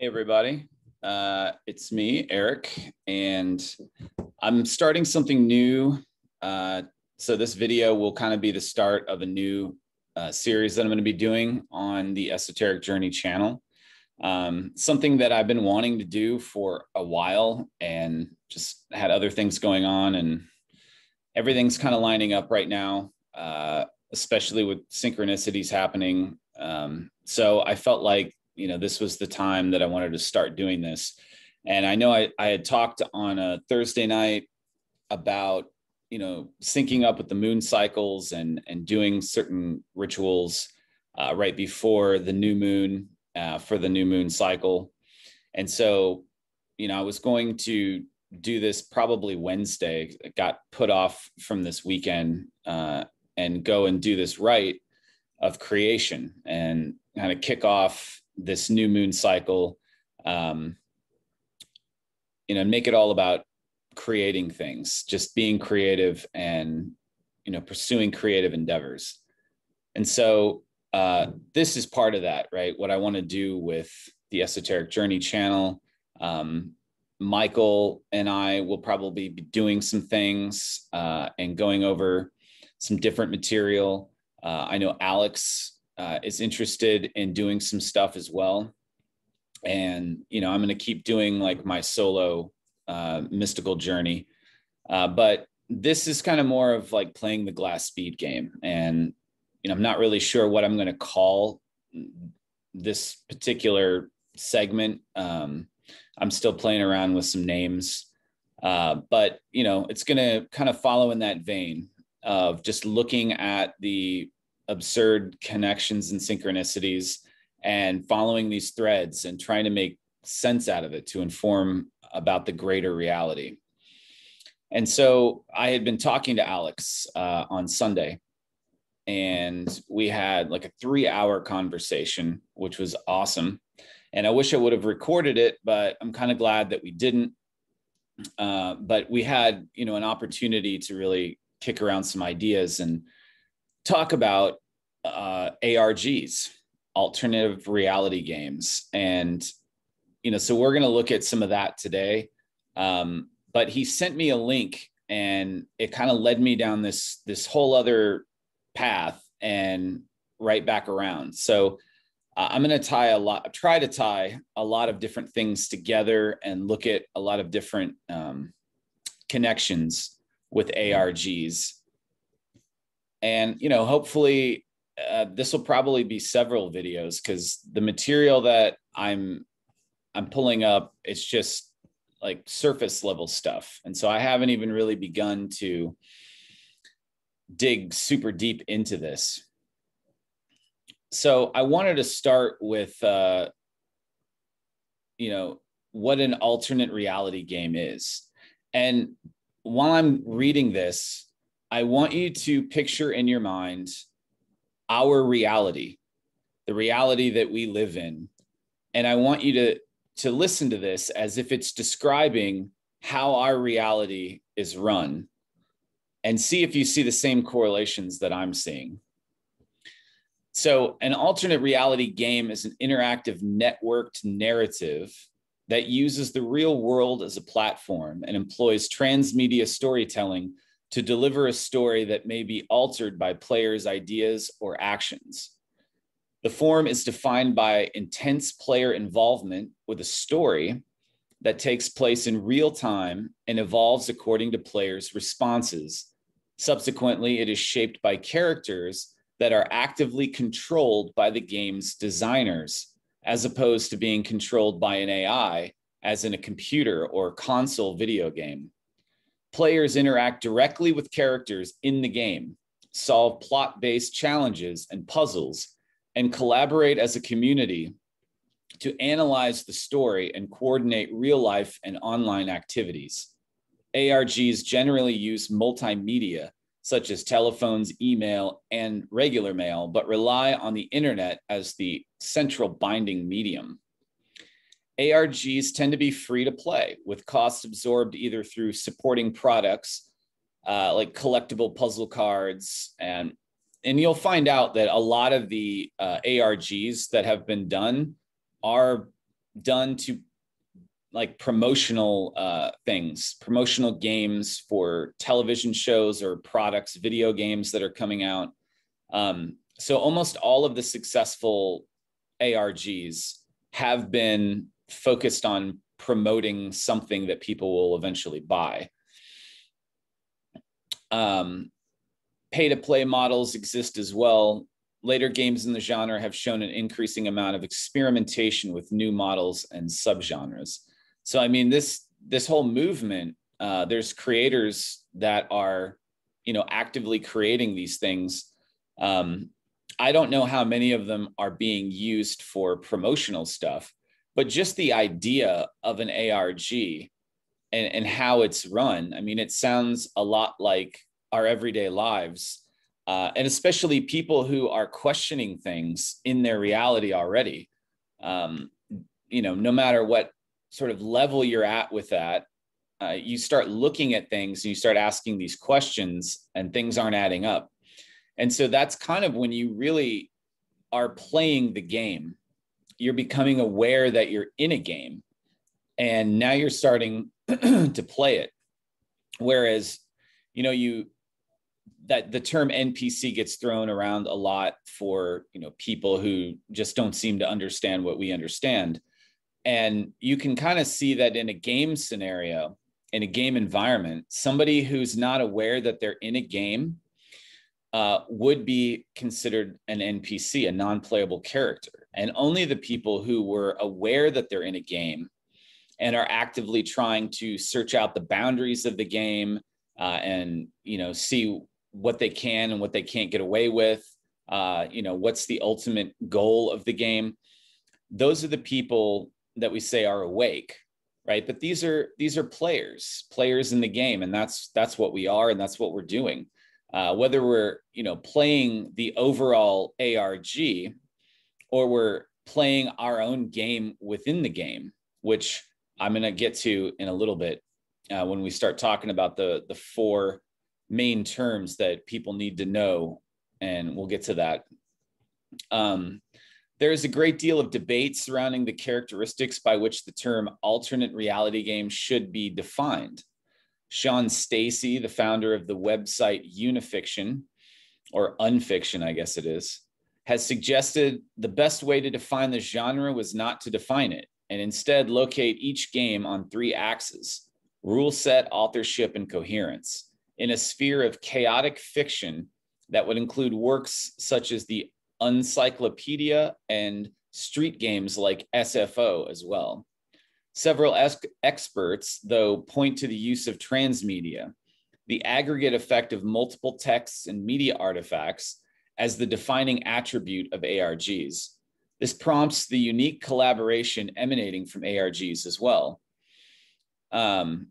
Hey, everybody. Uh, it's me, Eric, and I'm starting something new. Uh, so, this video will kind of be the start of a new uh, series that I'm going to be doing on the Esoteric Journey channel. Um, something that I've been wanting to do for a while and just had other things going on, and everything's kind of lining up right now, uh, especially with synchronicities happening. Um, so, I felt like you know this was the time that i wanted to start doing this. And i know i, I had talked on a thursday night about you know syncing up with the moon cycles and and doing certain rituals uh, rite before the new moon uh, for the new moon cycle. And so you know i was going to do this probably wednesday. It got put off from this weekend uh, and go and do this right of creation and kind of kick off this new moon cycle um, you know make it all about creating things just being creative and you know pursuing creative endeavors. And so uh, this is part of that right? What i want to do with the esoteric journey channel um, michael and i will probably be doing some things uh, and going over some different material. Uh, i know alex uh, is interested in doing some stuff as well. And, you know, I'm going to keep doing like my solo uh, mystical journey. Uh, but this is kind of more of like playing the glass bead game. And, you know, I'm not really sure what I'm going to call this particular segment. Um, I'm still playing around with some names. Uh, but, you know, it's going to kind of follow in that vein of just looking at the absurd connections and synchronicities and following these threads and trying to make sense out of it to inform about the greater reality. And so I had been talking to Alex uh, on Sunday, and we had like a three hour conversation, which was awesome. And I wish I would have recorded it, but I'm kind of glad that we didn't. Uh, but we had, you know, an opportunity to really kick around some ideas and talk about uh, ARGs, alternative reality games, and you know, so we're going to look at some of that today. Um, but he sent me a link, and it kind of led me down this this whole other path and right back around. So uh, I'm going to tie a lot, try to tie a lot of different things together and look at a lot of different um, connections with ARGs and you know hopefully uh, this will probably be several videos because the material that i'm i'm pulling up it's just like surface level stuff. And so i haven't even really begun to dig super deep into this. So i wanted to start with uh you know what an alternate reality game is. And while i'm reading this I want you to picture in your mind our reality, the reality that we live in. And I want you to, to listen to this as if it's describing how our reality is run and see if you see the same correlations that I'm seeing. So, an alternate reality game is an interactive networked narrative that uses the real world as a platform and employs transmedia storytelling to deliver a story that may be altered by players' ideas or actions. The form is defined by intense player involvement with a story that takes place in real time and evolves according to players' responses. Subsequently, it is shaped by characters that are actively controlled by the game's designers, as opposed to being controlled by an AI, as in a computer or console video game players interact directly with characters in the game, solve plot based challenges and puzzles, and collaborate as a community to analyze the story and coordinate real life and online activities. ARGs generally use multimedia, such as telephones, email, and regular mail, but rely on the internet as the central binding medium. ARGs tend to be free to play with costs absorbed either through supporting products uh, like collectible puzzle cards and and you'll find out that a lot of the uh, ARGs that have been done are done to like promotional uh, things, promotional games for television shows or products, video games that are coming out. Um, so almost all of the successful ARGs have been focused on promoting something that people will eventually buy. Um, pay to play models exist as well. Later games in the genre have shown an increasing amount of experimentation with new models and subgenres. So, I mean, this this whole movement, uh, there's creators that are, you know, actively creating these things. Um, I don't know how many of them are being used for promotional stuff, but just the idea of an ARG and, and how it's run, I mean, it sounds a lot like our everyday lives. Uh, and especially people who are questioning things in their reality already. Um, you know, no matter what sort of level you're at with that, uh, you start looking at things and you start asking these questions, and things aren't adding up. And so that's kind of when you really are playing the game. You're becoming aware that you're in a game, and now you're starting to play it. Whereas, you know, you that the term npc gets thrown around a lot for you know people who just don't seem to understand what we understand and you can kind of see that in a game scenario in a game environment somebody who's not aware that they're in a game uh, would be considered an npc a non-playable character and only the people who were aware that they're in a game and are actively trying to search out the boundaries of the game uh, and you know see what they can and what they can't get away with. Uh, you know, what's the ultimate goal of the game? Those are the people that we say are awake, right? But these are these are players, players in the game, and that's that's what we are, and that's what we're doing. Uh, whether we're you know playing the overall ARG or we're playing our own game within the game, which I'm going to get to in a little bit uh, when we start talking about the the four main terms that people need to know, and we'll get to that. Um, there is a great deal of debate surrounding the characteristics by which the term alternate reality game should be defined. Sean Stacey, the founder of the website Unifiction, or Unfiction, I guess it is, has suggested the best way to define the genre was not to define it, and instead locate each game on three axes rule set, authorship, and coherence in a sphere of chaotic fiction that would include works such as the Encyclopedia and street games like SFO as well. Several experts, though, point to the use of transmedia, the aggregate effect of multiple texts and media artifacts, as the defining attribute of ARGs. This prompts the unique collaboration emanating from ARGs as well. Um,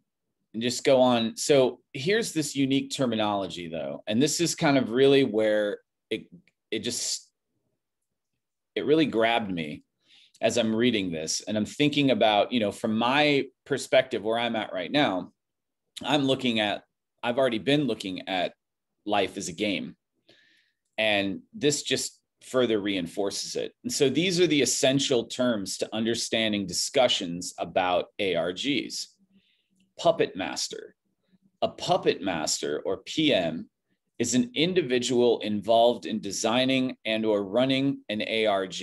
and just go on. So here's this unique terminology though, and this is kind of really where it it just it really grabbed me as I'm reading this and I'm thinking about, you know, from my perspective where I'm at right now, I'm looking at I've already been looking at life as a game. And this just further reinforces it. And so these are the essential terms to understanding discussions about ARGs puppet master. A puppet master or PM is an individual involved in designing and or running an ARG.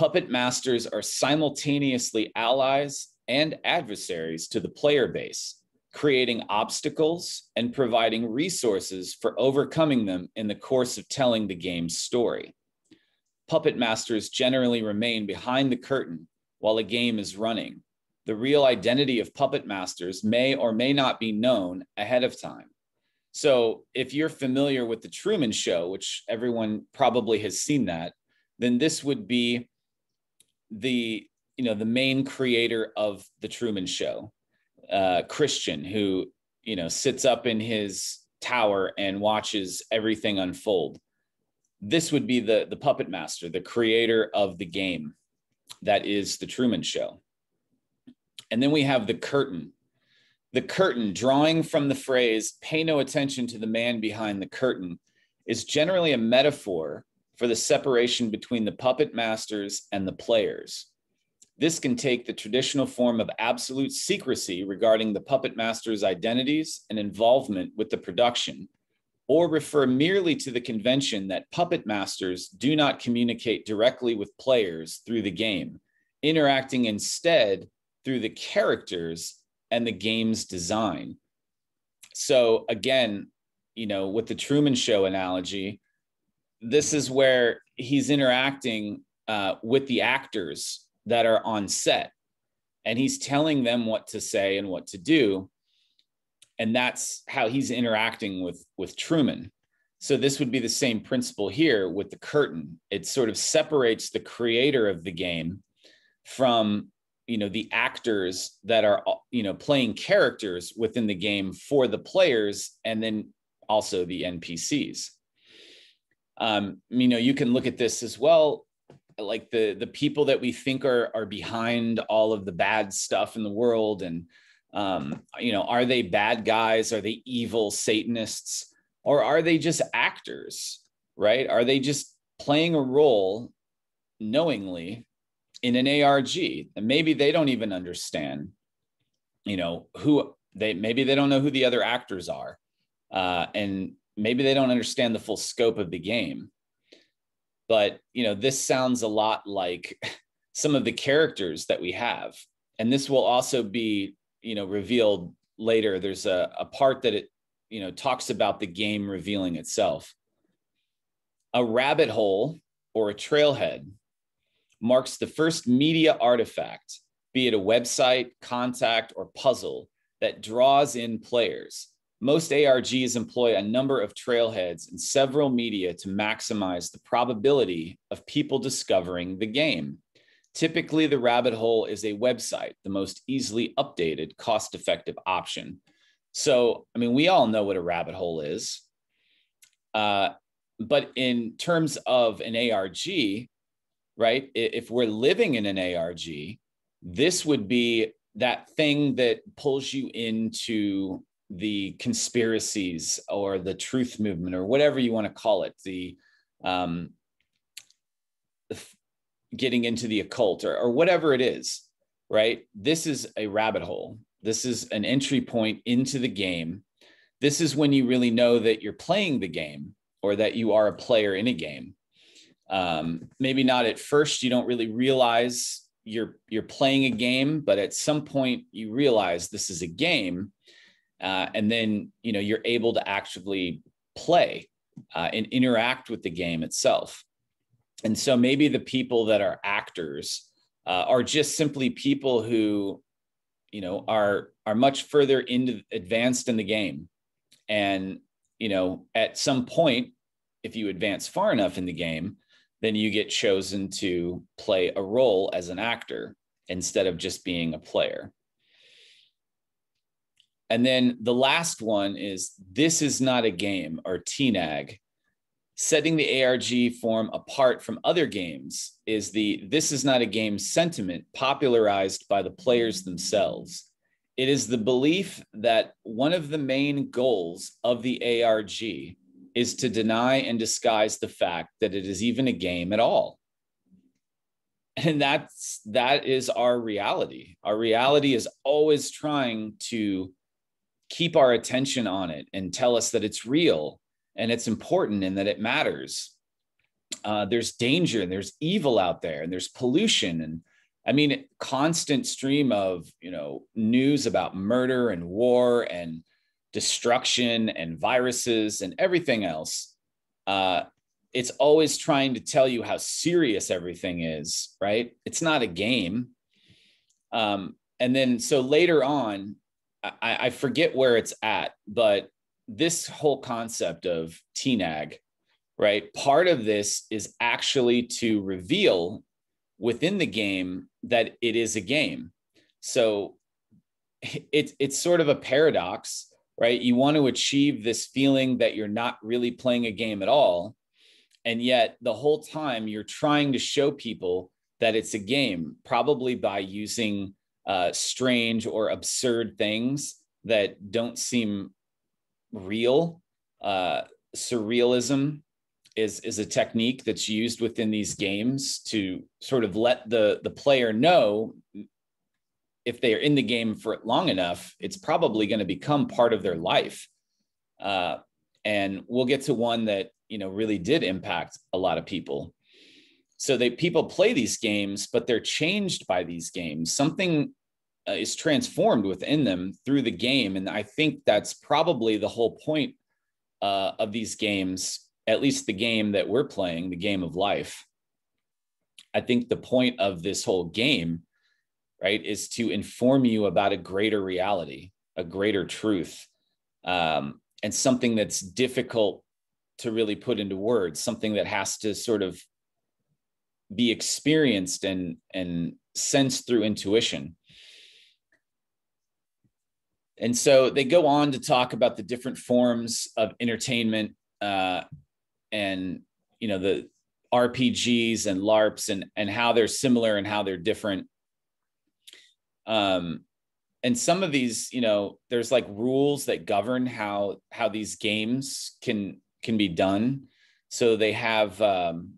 Puppet masters are simultaneously allies and adversaries to the player base, creating obstacles and providing resources for overcoming them in the course of telling the game's story. Puppet masters generally remain behind the curtain while a game is running, the real identity of puppet masters may or may not be known ahead of time. So, if you're familiar with the Truman Show, which everyone probably has seen that, then this would be the you know the main creator of the Truman Show, uh, Christian, who you know sits up in his tower and watches everything unfold. This would be the the puppet master, the creator of the game that is the Truman Show. And then we have the curtain. The curtain, drawing from the phrase, pay no attention to the man behind the curtain, is generally a metaphor for the separation between the puppet masters and the players. This can take the traditional form of absolute secrecy regarding the puppet master's identities and involvement with the production, or refer merely to the convention that puppet masters do not communicate directly with players through the game, interacting instead through the characters and the game's design. So, again, you know, with the Truman Show analogy, this is where he's interacting uh, with the actors that are on set. And he's telling them what to say and what to do. And that's how he's interacting with with truman. So this would be the same principle here with the curtain. It sort of separates the creator of the game from you know the actors that are you know playing characters within the game for the players and then also the npcs um, you know you can look at this as well like the the people that we think are are behind all of the bad stuff in the world and um, you know are they bad guys? Are they evil satanists? Or are they just actors right? Are they just playing a role knowingly in an arg and maybe they don't even understand you know who they maybe they don't know who the other actors are. Uh, and maybe they don't understand the full scope of the game but you know this sounds a lot like some of the characters that we have. And this will also be you know revealed later. There's a, a part that it you know talks about the game revealing itself. A rabbit hole or a trailhead marks the first media artifact be it a website contact or puzzle that draws in players most ARGs employ a number of trailheads and several media to maximize the probability of people discovering the game. Typically, the rabbit hole is a website, the most easily updated, cost effective option. So, I mean, we all know what a rabbit hole is. Uh, but in terms of an ARG, right, if we're living in an ARG, this would be that thing that pulls you into the conspiracies or the truth movement or whatever you want to call it the um, getting into the occult or, or whatever it is right? This is a rabbit hole. This is an entry point into the game. This is when you really know that you're playing the game or that you are a player in a game. Um, maybe not at first you don't really realize you're you're playing a game but at some point you realize this is a game uh, and then you know you're able to actually play uh, and interact with the game itself. And so maybe the people that are actors uh, are just simply people who you know are are much further into advanced in the game. And you know at some point if you advance far enough in the game then you get chosen to play a role as an actor instead of just being a player and then the last one is This is Not a Game or TNAG. Setting the ARG form apart from other games is the This is Not a Game sentiment popularized by the players themselves. It is the belief that one of the main goals of the ARG is to deny and disguise the fact that it is even a game at all and that's that is our reality our reality is always trying to keep our attention on it and tell us that it's real and it's important and that it matters. Uh, there's danger and there's evil out there and there's pollution and I mean constant stream of you know news about murder and war and destruction and viruses and everything else. Uh, it's always trying to tell you how serious everything is, right? It's not a game. Um, and then so later on, I, I forget where it's at, but this whole concept of TNAG, right? Part of this is actually to reveal within the game that it is a game. So it, it's sort of a paradox, right? You want to achieve this feeling that you're not really playing a game at all. And yet the whole time you're trying to show people that it's a game, probably by using uh, strange or absurd things that don't seem real. Uh, surrealism is is a technique that's used within these games to sort of let the the player know if they are in the game for long enough, it's probably going to become part of their life. Uh, and we'll get to one that you know really did impact a lot of people. So they people play these games, but they're changed by these games. Something uh, is transformed within them through the game, and I think that's probably the whole point uh, of these games. At least the game that we're playing, the game of life. I think the point of this whole game right, is to inform you about a greater reality, a greater truth, um, and something that's difficult to really put into words, something that has to sort of be experienced and and sensed through intuition. And so they go on to talk about the different forms of entertainment uh, and you know the RPGs and LARPs and and how they're similar and how they're different um and some of these you know there's like rules that govern how how these games can can be done so they have um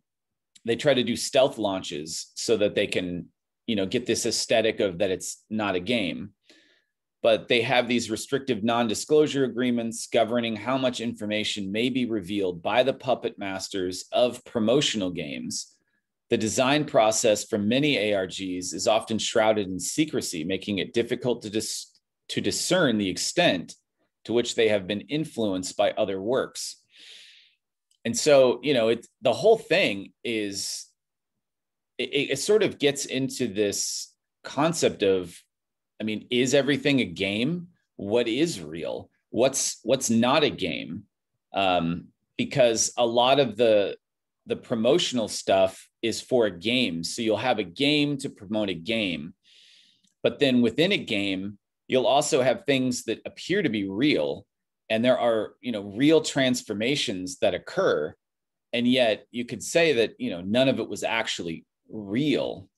they try to do stealth launches so that they can you know get this aesthetic of that it's not a game but they have these restrictive non-disclosure agreements governing how much information may be revealed by the puppet masters of promotional games the design process for many ARGs is often shrouded in secrecy, making it difficult to, dis- to discern the extent to which they have been influenced by other works. And so, you know, it, the whole thing is, it, it sort of gets into this concept of, I mean, is everything a game? What is real? What's what's not a game? Um, because a lot of the the promotional stuff is for a game. So you'll have a game to promote a game. But then within a game, you'll also have things that appear to be real. And there are, you know, real transformations that occur. And yet you could say that, you know, none of it was actually real.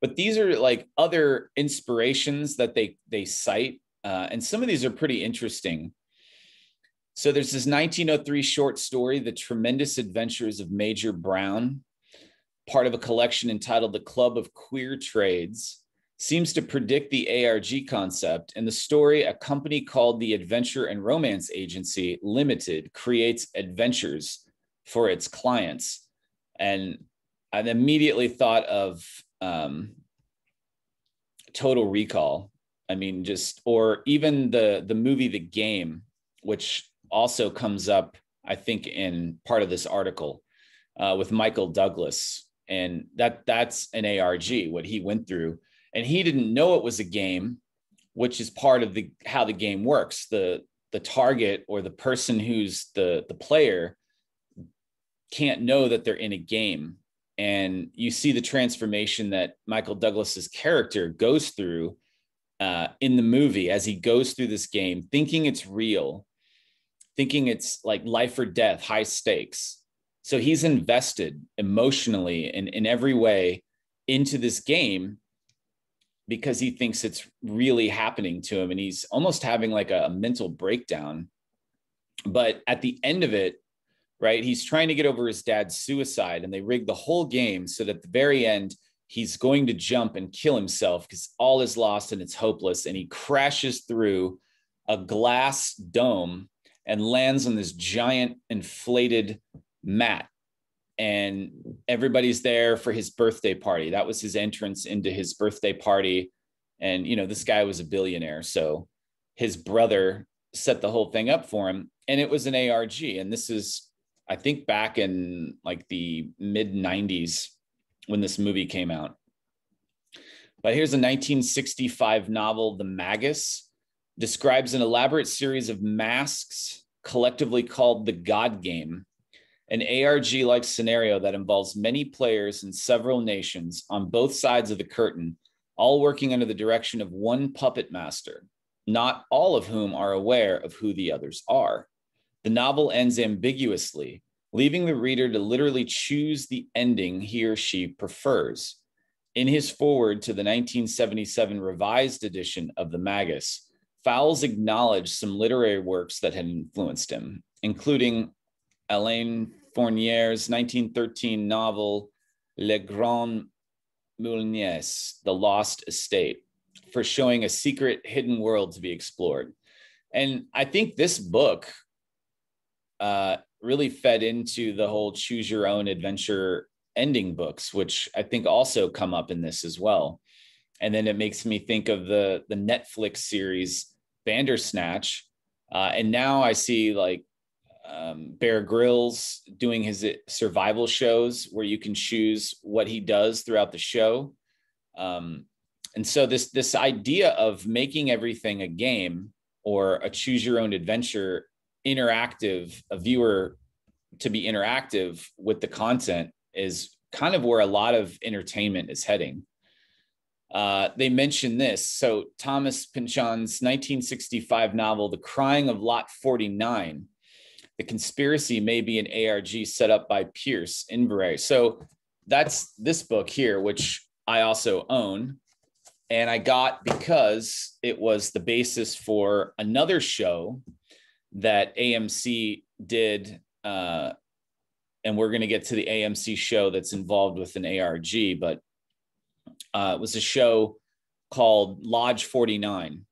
But these are like other inspirations that they they cite. Uh, and some of these are pretty interesting. So there's this 1903 short story, The Tremendous Adventures of Major Brown, part of a collection entitled The Club of Queer Trades, seems to predict the ARG concept. In the story, a company called the Adventure and Romance Agency Limited creates adventures for its clients. And I immediately thought of um, Total Recall. I mean, just or even the the movie The Game, which also comes up, I think, in part of this article uh, with Michael Douglas, and that that's an ARG what he went through, and he didn't know it was a game, which is part of the how the game works. The the target or the person who's the the player can't know that they're in a game and you see the transformation that michael douglas's character goes through uh, in the movie as he goes through this game thinking it's real thinking it's like life or death, high stakes. So he's invested emotionally in, in every way into this game because he thinks it's really happening to him and he's almost having like a, mental breakdown. But at the end of it, right, he's trying to get over his dad's suicide and they rig the whole game so that at the very end, he's going to jump and kill himself because all is lost and it's hopeless. And he crashes through a glass dome and lands on this giant inflated mat and everybody's there for his birthday party. That was his entrance into his birthday party. And you know this guy was a billionaire so his brother set the whole thing up for him and it was an arg and this is i think back in like the mid 90s when this movie came out. But here's a 1965 novel the magus describes an elaborate series of masks collectively called the God Game, an ARG like scenario that involves many players in several nations on both sides of the curtain, all working under the direction of one puppet master, not all of whom are aware of who the others are. The novel ends ambiguously, leaving the reader to literally choose the ending he or she prefers. In his foreword to the 1977 revised edition of the Magus, Fowles acknowledged some literary works that had influenced him, including Alain Fournier's 1913 novel Le Grand Mouliniers, The Lost Estate, for showing a secret hidden world to be explored. And I think this book uh, really fed into the whole choose your own adventure ending books, which I think also come up in this as well. And then it makes me think of the the Netflix series Bandersnatch, uh, and now I see like um, Bear Grylls doing his survival shows where you can choose what he does throughout the show. Um, and so this this idea of making everything a game or a choose your own adventure interactive, a viewer to be interactive with the content is kind of where a lot of entertainment is heading. Uh, they mention this. So Thomas Pynchon's 1965 novel, The Crying of Lot 49, the conspiracy may be an ARG set up by Pierce Inveray. So that's this book here, which I also own. And I got because it was the basis for another show that AMC did. Uh, and we're going to get to the AMC show that's involved with an ARG, but uh, it was a show called Lodge 49.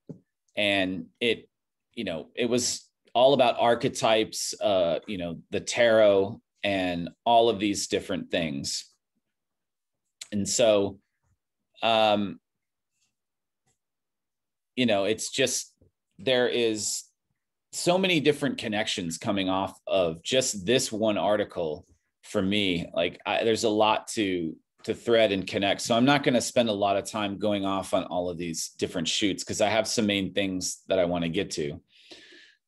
And it, you know, it was all about archetypes, uh, you know, the tarot and all of these different things. And so, um, you know, it's just there is so many different connections coming off of just this one article for me. Like, I, there's a lot to to thread and connect. So I'm not going to spend a lot of time going off on all of these different shoots because I have some main things that I want to get to.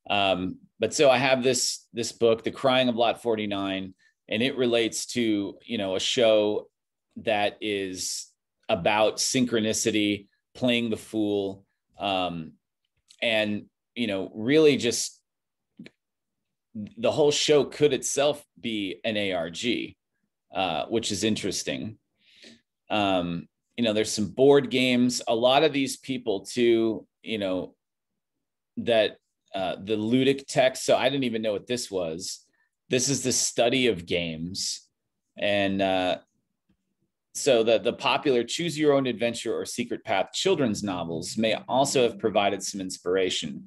Um, but so I have this this book, The Crying of Lot 49, and it relates to you know a show that is about synchronicity, playing the fool, um, and you know really just the whole show could itself be an ARG, uh, which is interesting. Um, you know, there's some board games. A lot of these people too, you know, that uh, the ludic text. So I didn't even know what this was. This is the study of games, and uh, so the the popular choose your own adventure or secret path children's novels may also have provided some inspiration.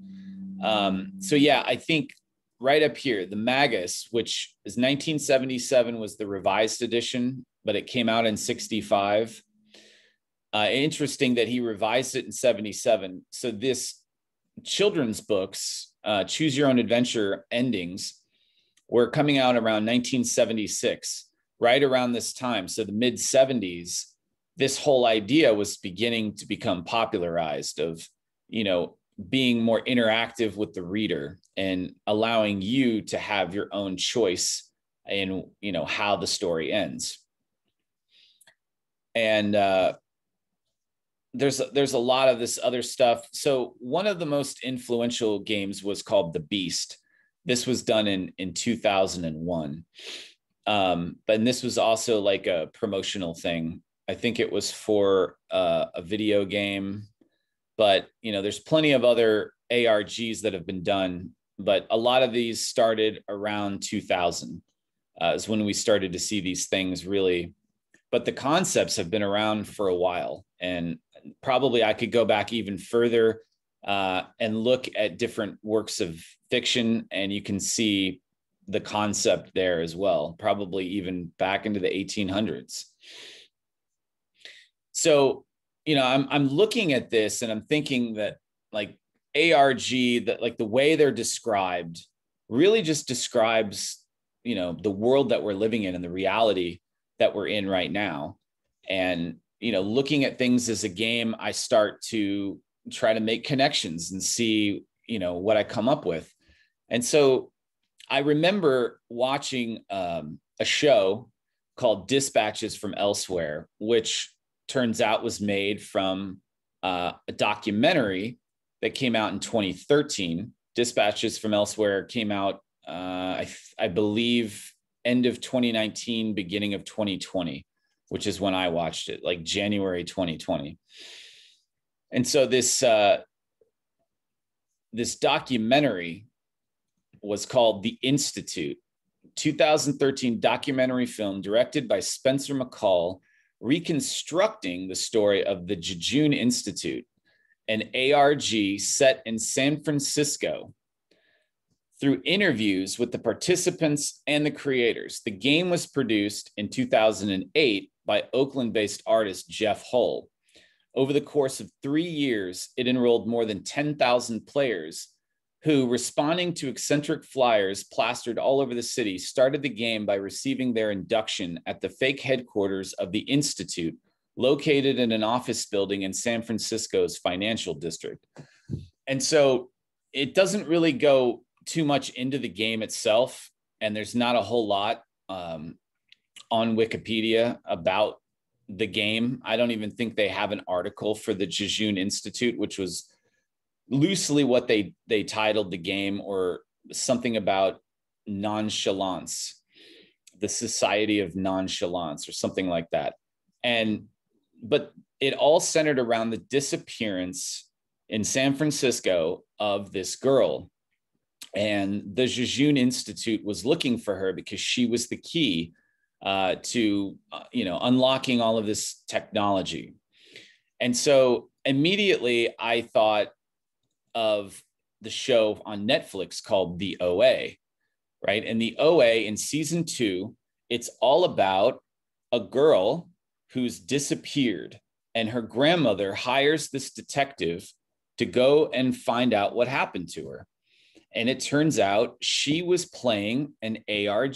Um, so yeah, I think right up here, the Magus, which is 1977, was the revised edition, but it came out in 65. Uh, interesting that he revised it in 77. So this children's books, uh, choose your own adventure endings, were coming out around 1976, right around this time. So the mid 70s, this whole idea was beginning to become popularized of, you know, being more interactive with the reader and allowing you to have your own choice in, you know, how the story ends. And uh, there's there's a lot of this other stuff. So one of the most influential games was called The Beast. This was done in in 2001. Um, but this was also like a promotional thing. I think it was for uh, a video game, but you know, there's plenty of other ARGs that have been done, but a lot of these started around 2000 uh, is when we started to see these things really. But the concepts have been around for a while, and probably I could go back even further uh, and look at different works of fiction, and you can see the concept there as well, probably even back into the 1800s. So, you know, I'm I'm looking at this and I'm thinking that like ARG, that like the way they're described, really just describes, you know, the world that we're living in and the reality that we're in right now. And you know, looking at things as a game, I start to try to make connections and see, you know, what I come up with. And so I remember watching um, a show called Dispatches from Elsewhere, which turns out was made from uh, a documentary that came out in 2013. Dispatches from Elsewhere came out, uh, I, I believe, end of 2019, beginning of 2020 which is when I watched it, like January 2020. And so this uh, this documentary was called The Institute, 2013 documentary film directed by Spencer McCall, reconstructing the story of the Jejune Institute, an ARG set in San Francisco. Through interviews with the participants and the creators, the game was produced in 2008 by Oakland based artist Jeff Hull. Over the course of three years, it enrolled more than 10,000 players who, responding to eccentric flyers plastered all over the city, started the game by receiving their induction at the fake headquarters of the Institute, located in an office building in San Francisco's financial district. And so it doesn't really go too much into the game itself, and there's not a whole lot um, on Wikipedia about the game. I don't even think they have an article for the Jejune Institute, which was loosely what they they titled the game or something about nonchalance, the society of nonchalance or something like that. And but it all centered around the disappearance in San Francisco of this girl. And the Jejune Institute was looking for her because she was the key uh, to uh, you know unlocking all of this technology. And so immediately i thought of the show on netflix called the oa right? And the oa in season two it's all about a girl who's disappeared and her grandmother hires this detective to go and find out what happened to her. And it turns out she was playing an arg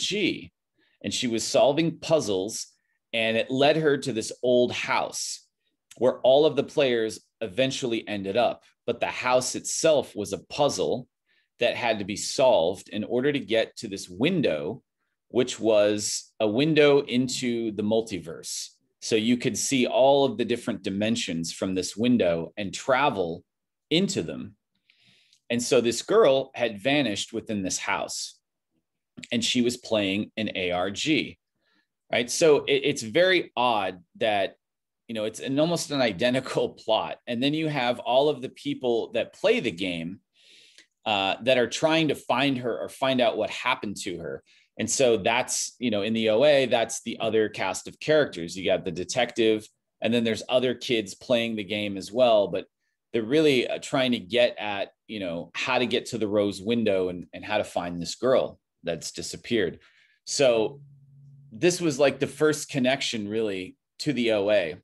and she was solving puzzles and it led her to this old house where all of the players eventually ended up. But the house itself was a puzzle that had to be solved in order to get to this window which was a window into the multiverse. So you could see all of the different dimensions from this window and travel into them. And so this girl had vanished within this house and she was playing an ARG. Right. So it, it's very odd that, you know, it's an almost an identical plot. And then you have all of the people that play the game uh, that are trying to find her or find out what happened to her. And so that's, you know, in the OA, that's the other cast of characters. You got the detective, and then there's other kids playing the game as well. But they're really uh, trying to get at, you know, how to get to the rose window and, and how to find this girl that's disappeared. So this was like the first connection really to the OA.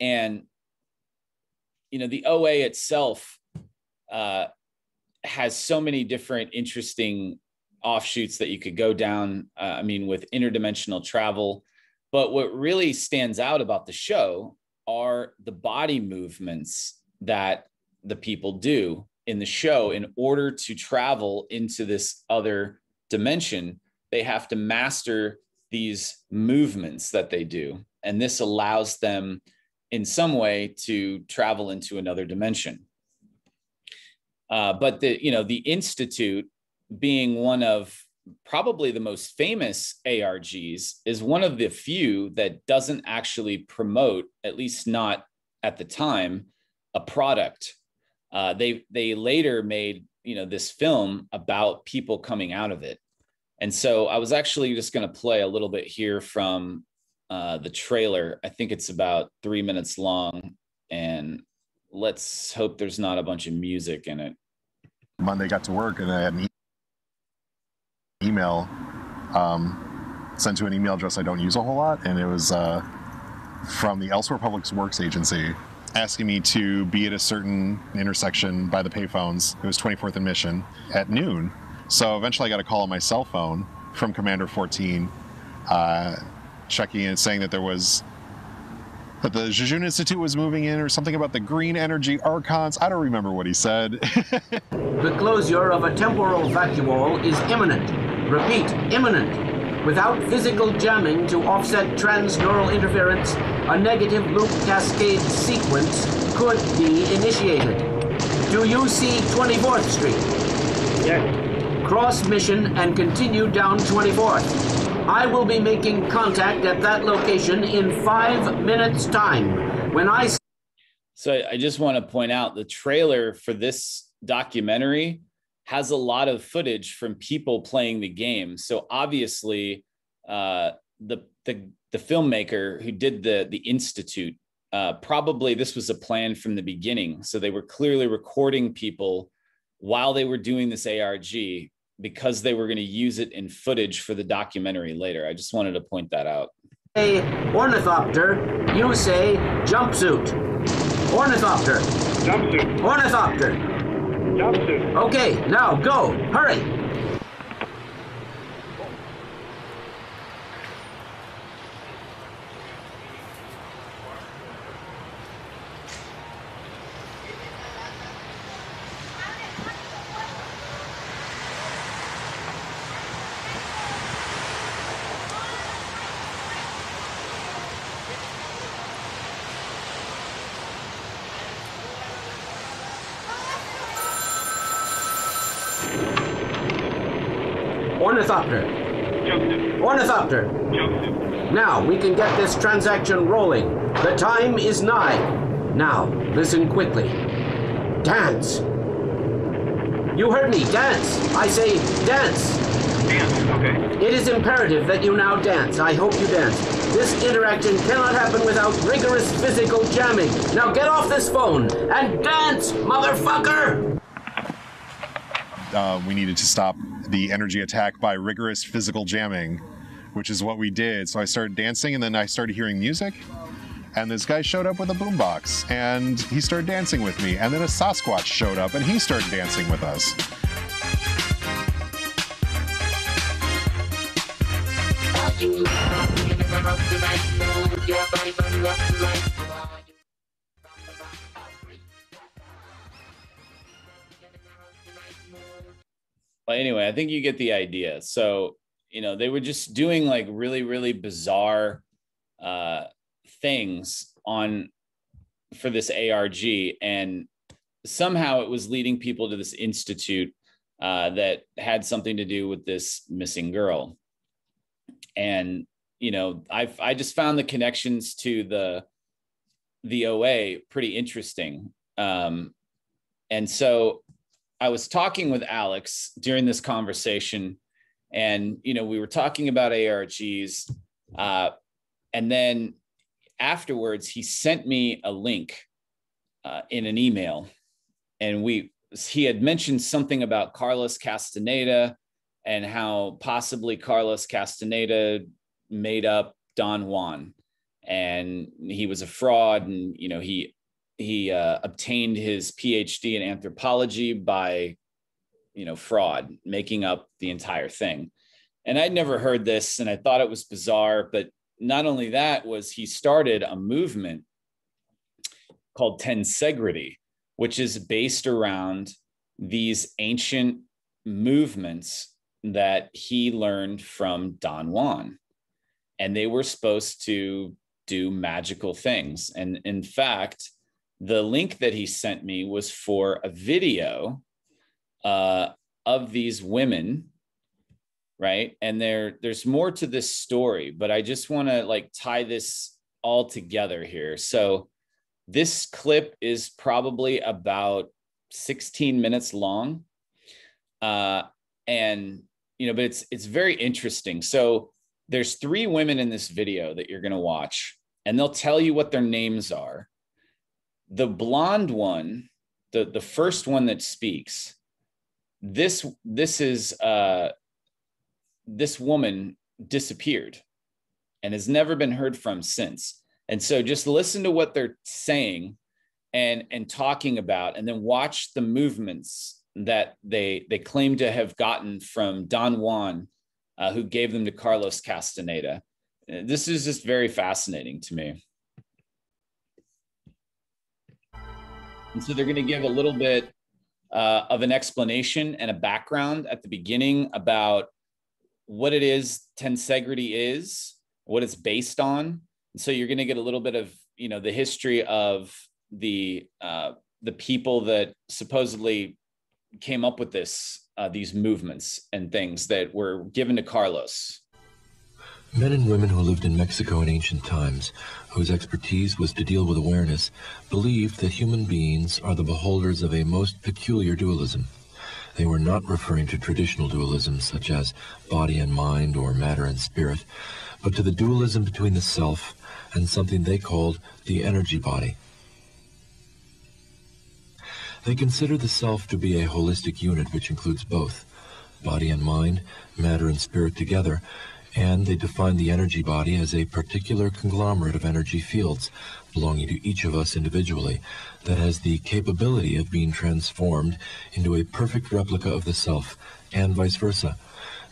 And, you know, the OA itself uh, has so many different interesting offshoots that you could go down. Uh, I mean, with interdimensional travel. But what really stands out about the show are the body movements that the people do in the show in order to travel into this other dimension they have to master these movements that they do. And this allows them in some way to travel into another dimension. Uh, but the you know the institute being one of probably the most famous args is one of the few that doesn't actually promote at least not at the time a product uh, they they later made you know this film about people coming out of it. And so i was actually just going to play a little bit here from uh, the trailer. I think it's about three minutes long and let's hope there's not a bunch of music in it. Monday got to work and i had an e- email um, sent to an email address i don't use a whole lot and it was uh, from the elsewhere public works agency asking me to be at a certain intersection by the payphones. It was 24th and Mission at noon. So eventually I got a call on my cell phone from Commander 14 uh, checking in saying that there was that the Jejune Institute was moving in or something about the green energy archons. I don't remember what he said. the closure of a temporal vacuole is imminent. Repeat, imminent. Without physical jamming to offset transneural interference, a negative loop cascade sequence could be initiated. Do you see 24th Street? Yeah. Cross mission and continue down 24th. I will be making contact at that location in five minutes' time. When I. So I just want to point out the trailer for this documentary has a lot of footage from people playing the game. So obviously, uh, the the the filmmaker who did the the institute uh, probably this was a plan from the beginning. So they were clearly recording people while they were doing this ARG because they were going to use it in footage for the documentary later. I just wanted to point that out. Say ornithopter, you say jumpsuit. Ornithopter. Jumpsuit. Ornithopter. Okay, now go. Hurry. Ornithopter. Jumpsuit. Ornithopter. Jumpsuit. Now we can get this transaction rolling. The time is nigh. Now, listen quickly. Dance. You heard me. Dance. I say dance. Dance. Okay. It is imperative that you now dance. I hope you dance. This interaction cannot happen without rigorous physical jamming. Now get off this phone and dance, motherfucker! uh, we needed to stop the energy attack by rigorous physical jamming, which is what we did. So I started dancing, and then I started hearing music. And this guy showed up with a boombox, and he started dancing with me. And then a Sasquatch showed up, and he started dancing with us. But anyway, I think you get the idea. So, you know, they were just doing like really, really bizarre uh, things on for this ARG. And somehow it was leading people to this institute uh, that had something to do with this missing girl. And, you know, I I just found the connections to the the OA pretty interesting. Um, and so I was talking with Alex during this conversation, and you know, we were talking about ARGs, uh, and then afterwards, he sent me a link uh, in an email, and we he had mentioned something about Carlos Castaneda and how possibly Carlos Castaneda made up Don Juan, and he was a fraud, and you know he he uh, obtained his PhD in anthropology by, you know, fraud, making up the entire thing. And I'd never heard this, and I thought it was bizarre. But not only that was he started a movement called tensegrity, which is based around these ancient movements that he learned from Don Juan. And they were supposed to do magical things. And in fact, the link that he sent me was for a video uh, of these women right? And there there's more to this story but i just want to like tie this all together here. So this clip is probably about 16 minutes long uh and you know but it's it's very interesting. So there's three women in this video that you're going to watch and they'll tell you what their names are. The blonde one, the the first one that speaks, this this is uh, this woman disappeared and has never been heard from since. And so just listen to what they're saying and and talking about and then watch the movements that they they claim to have gotten from Don Juan uh, who gave them to Carlos Castaneda. This is just very fascinating to me. And so they're going to give a little bit uh, of an explanation and a background at the beginning about what it is tensegrity is, what it's based on. And so you're going to get a little bit of you know the history of the uh, the people that supposedly came up with this uh, these movements and things that were given to Carlos. Men and women who lived in Mexico in ancient times, whose expertise was to deal with awareness, believed that human beings are the beholders of a most peculiar dualism. They were not referring to traditional dualisms such as body and mind or matter and spirit, but to the dualism between the self and something they called the energy body. They consider the self to be a holistic unit which includes both body and mind, matter and spirit together, and they define the energy body as a particular conglomerate of energy fields belonging to each of us individually that has the capability of being transformed into a perfect replica of the self, and vice versa.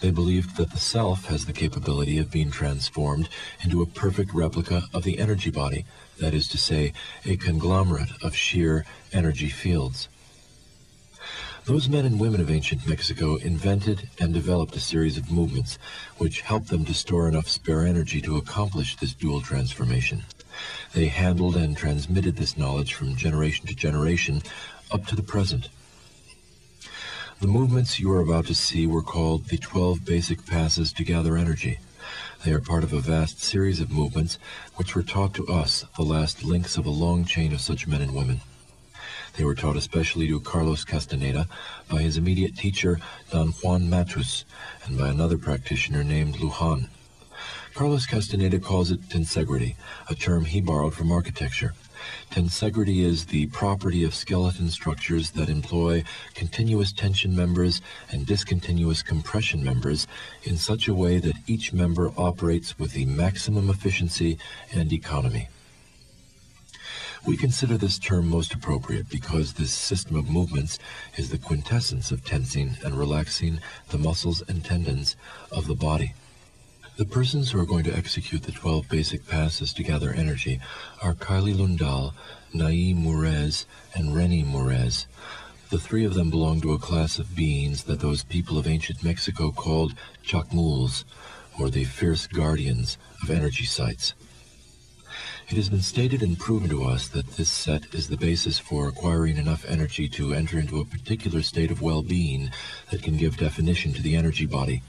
They believed that the self has the capability of being transformed into a perfect replica of the energy body, that is to say, a conglomerate of sheer energy fields. Those men and women of ancient Mexico invented and developed a series of movements which helped them to store enough spare energy to accomplish this dual transformation. They handled and transmitted this knowledge from generation to generation up to the present. The movements you are about to see were called the 12 basic passes to gather energy. They are part of a vast series of movements which were taught to us, the last links of a long chain of such men and women. They were taught especially to Carlos Castaneda by his immediate teacher, Don Juan Matus, and by another practitioner named Lujan. Carlos Castaneda calls it tensegrity, a term he borrowed from architecture. Tensegrity is the property of skeleton structures that employ continuous tension members and discontinuous compression members in such a way that each member operates with the maximum efficiency and economy. We consider this term most appropriate because this system of movements is the quintessence of tensing and relaxing the muscles and tendons of the body. The persons who are going to execute the 12 basic passes to gather energy are Kylie Lundahl, Nai Murez, and Reni Murez. The three of them belong to a class of beings that those people of ancient Mexico called Chacmools, or the fierce guardians of energy sites. It has been stated and proven to us that this set is the basis for acquiring enough energy to enter into a particular state of well-being that can give definition to the energy body.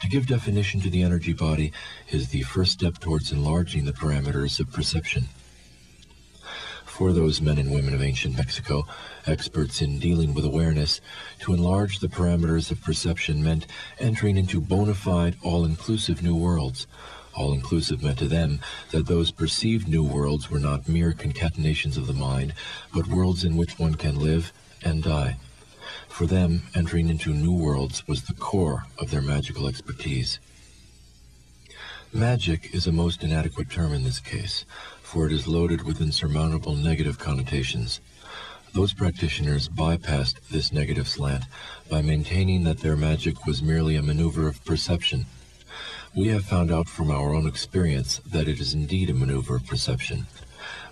To give definition to the energy body is the first step towards enlarging the parameters of perception. For those men and women of ancient Mexico, experts in dealing with awareness, to enlarge the parameters of perception meant entering into bona fide, all-inclusive new worlds, all-inclusive meant to them that those perceived new worlds were not mere concatenations of the mind, but worlds in which one can live and die. For them, entering into new worlds was the core of their magical expertise. Magic is a most inadequate term in this case, for it is loaded with insurmountable negative connotations. Those practitioners bypassed this negative slant by maintaining that their magic was merely a maneuver of perception, we have found out from our own experience that it is indeed a maneuver of perception,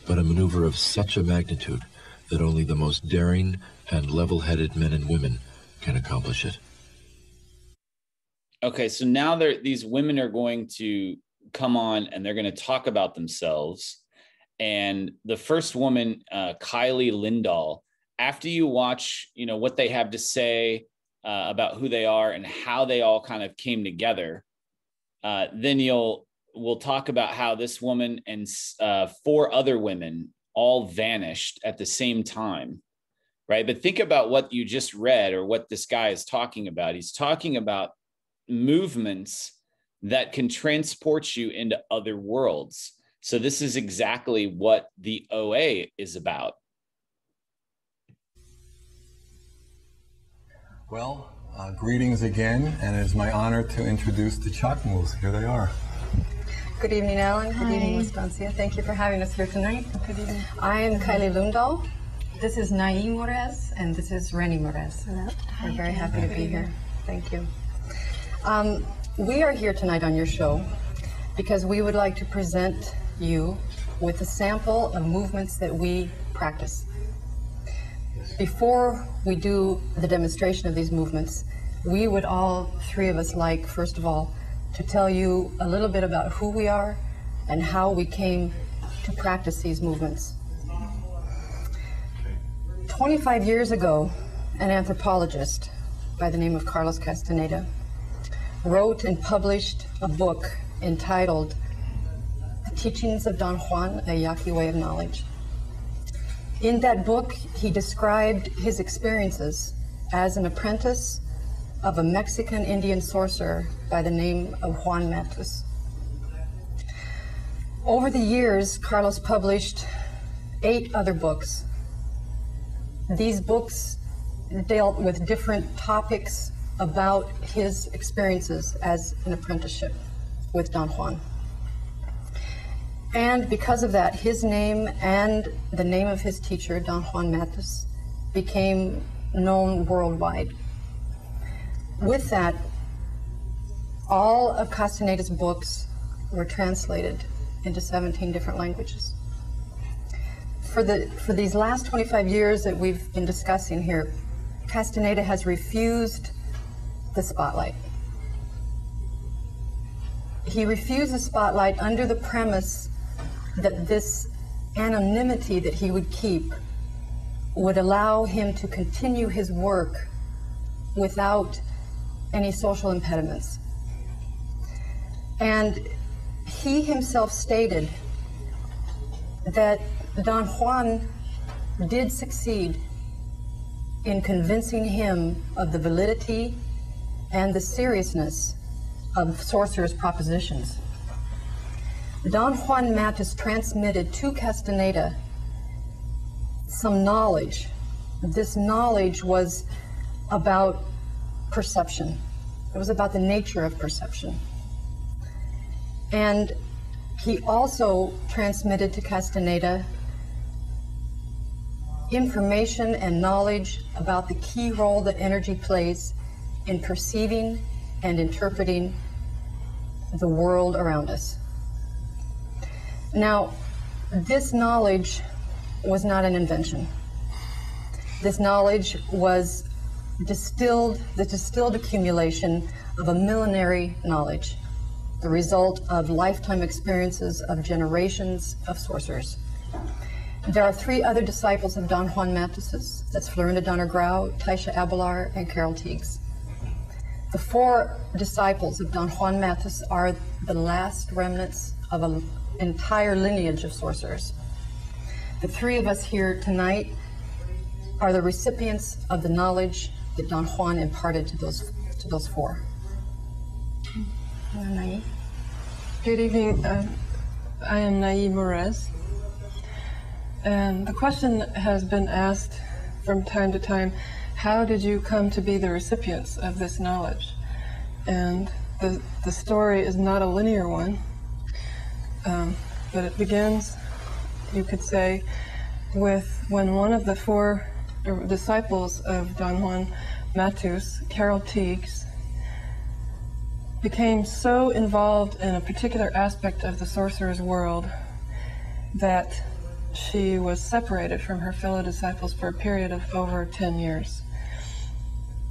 but a maneuver of such a magnitude that only the most daring and level-headed men and women can accomplish it. Okay, so now these women are going to come on and they're going to talk about themselves. And the first woman, uh, Kylie Lundahl, after you watch, you know, what they have to say uh, about who they are and how they all kind of came together, uh, then you'll we'll talk about how this woman and uh, four other women all vanished at the same time right? But think about what you just read or what this guy is talking about. He's talking about movements that can transport you into other worlds so this is exactly what the oa is about well uh, greetings again, and it is my honor to introduce the Chacmools. Here they are. Good evening, Alan. Good Hi. evening, Estancia. Thank you for having us here tonight. Good evening. I am Kylie Lundahl. This is Naim Murez, and this is Reni Murez. Hello. We're very happy to be here. Thank you. Um, we are here tonight on your show because we would like to present you with a sample of movements that we practice. Before we do the demonstration of these movements, we would all three of us like, first of all, to tell you a little bit about who we are and how we came to practice these movements. 25 years ago, an anthropologist by the name of Carlos Castaneda wrote and published a book entitled Teachings of Don Juan, a Yaqui Way of Knowledge. In that book, he described his experiences as an apprentice of a Mexican Indian sorcerer by the name of Juan Matus. Over the years, Carlos published eight other books. These books dealt with different topics about his experiences as an apprenticeship with Don Juan. And because of that, his name and the name of his teacher, Don Juan Matus, became known worldwide. With that, all of Castaneda's books were translated into 17 different languages. For, the, for these last 25 years that we've been discussing here, Castaneda has refused the spotlight. He refused the spotlight under the premise that this anonymity that he would keep would allow him to continue his work without any social impediments. And he himself stated that Don Juan did succeed in convincing him of the validity and the seriousness of sorcerer's propositions. Don Juan Matus transmitted to Castaneda some knowledge. This knowledge was about perception. It was about the nature of perception. And he also transmitted to Castaneda information and knowledge about the key role that energy plays in perceiving and interpreting the world around us. Now, this knowledge was not an invention. This knowledge was distilled, the distilled accumulation of a millenary knowledge, the result of lifetime experiences of generations of sorcerers. There are three other disciples of Don Juan Matus's. That's Florinda Donner Grau, Taisha Abelar, and Carol Tiggs. The four disciples of Don Juan Matus are the last remnants of an entire lineage of sorcerers. The three of us here tonight are the recipients of the knowledge that Don Juan imparted to those to those four. Good evening. Uh, I am Naï Murez. And the question has been asked from time to time how did you come to be the recipients of this knowledge? And the, the story is not a linear one, um, but it begins, you could say, with when one of the four disciples of Don Juan Matus, Carol Tiggs, became so involved in a particular aspect of the sorcerer's world that she was separated from her fellow disciples for a period of over 10 years.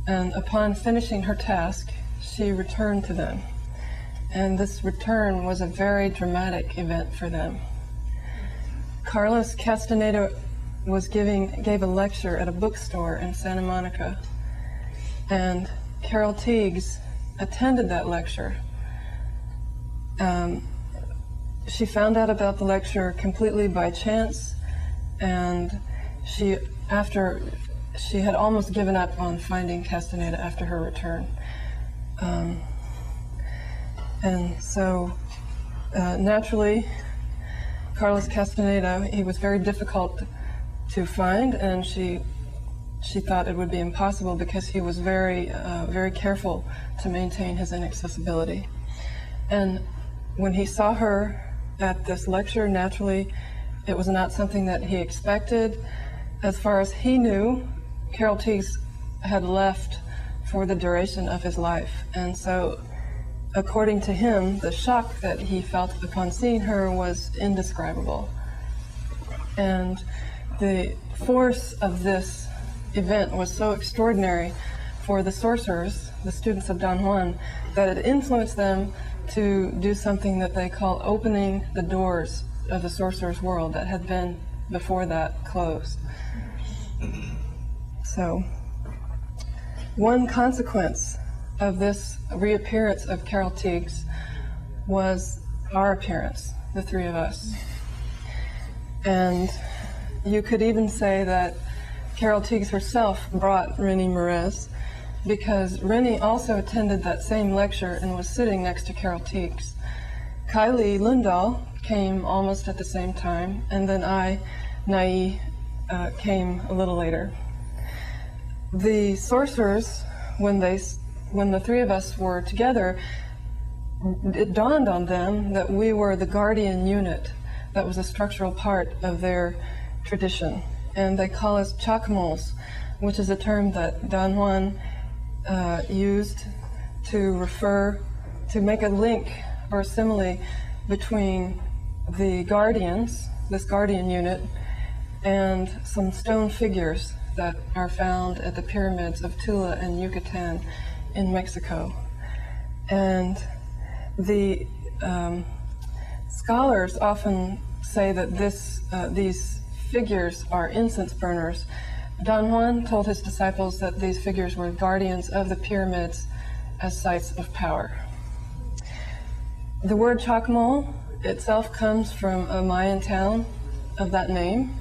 And upon finishing her task, she returned to them. And this return was a very dramatic event for them. Carlos Castaneda was giving gave a lecture at a bookstore in Santa Monica, and Carol Tiggs attended that lecture. Um, she found out about the lecture completely by chance, and she, after she had almost given up on finding Castaneda after her return. Um, and so, uh, naturally, Carlos Castaneda, he was very difficult to find, and she she thought it would be impossible because he was very, uh, very careful to maintain his inaccessibility. And when he saw her at this lecture. Naturally, it was not something that he expected. As far as he knew, Carol Tiggs had left for the duration of his life. And so, according to him, the shock that he felt upon seeing her was indescribable. And the force of this event was so extraordinary for the sorcerers, the students of Don Juan, that it influenced them to do something that they call opening the doors of the sorcerer's world that had been before that closed. So, one consequence of this reappearance of Carol Tiggs was our appearance, the three of us. And you could even say that Carol Tiggs herself brought Rennie Murez because Rennie also attended that same lecture and was sitting next to Carol Tiggs. Kylie Lundahl came almost at the same time, and then I, Nai, uh, came a little later. The sorcerers, when they, when the three of us were together, it dawned on them that we were the guardian unit. That was a structural part of their tradition, and they call us chacmols, which is a term that Don Juan uh, used to refer to make a link or a simile between the guardians, this guardian unit, and some stone figures that are found at the pyramids of Tula and Yucatan in Mexico. And the um, scholars often say that this, uh, these figures are incense burners. Don Juan told his disciples that these figures were guardians of the pyramids as sites of power. The word Chacmol itself comes from a Mayan town of that name,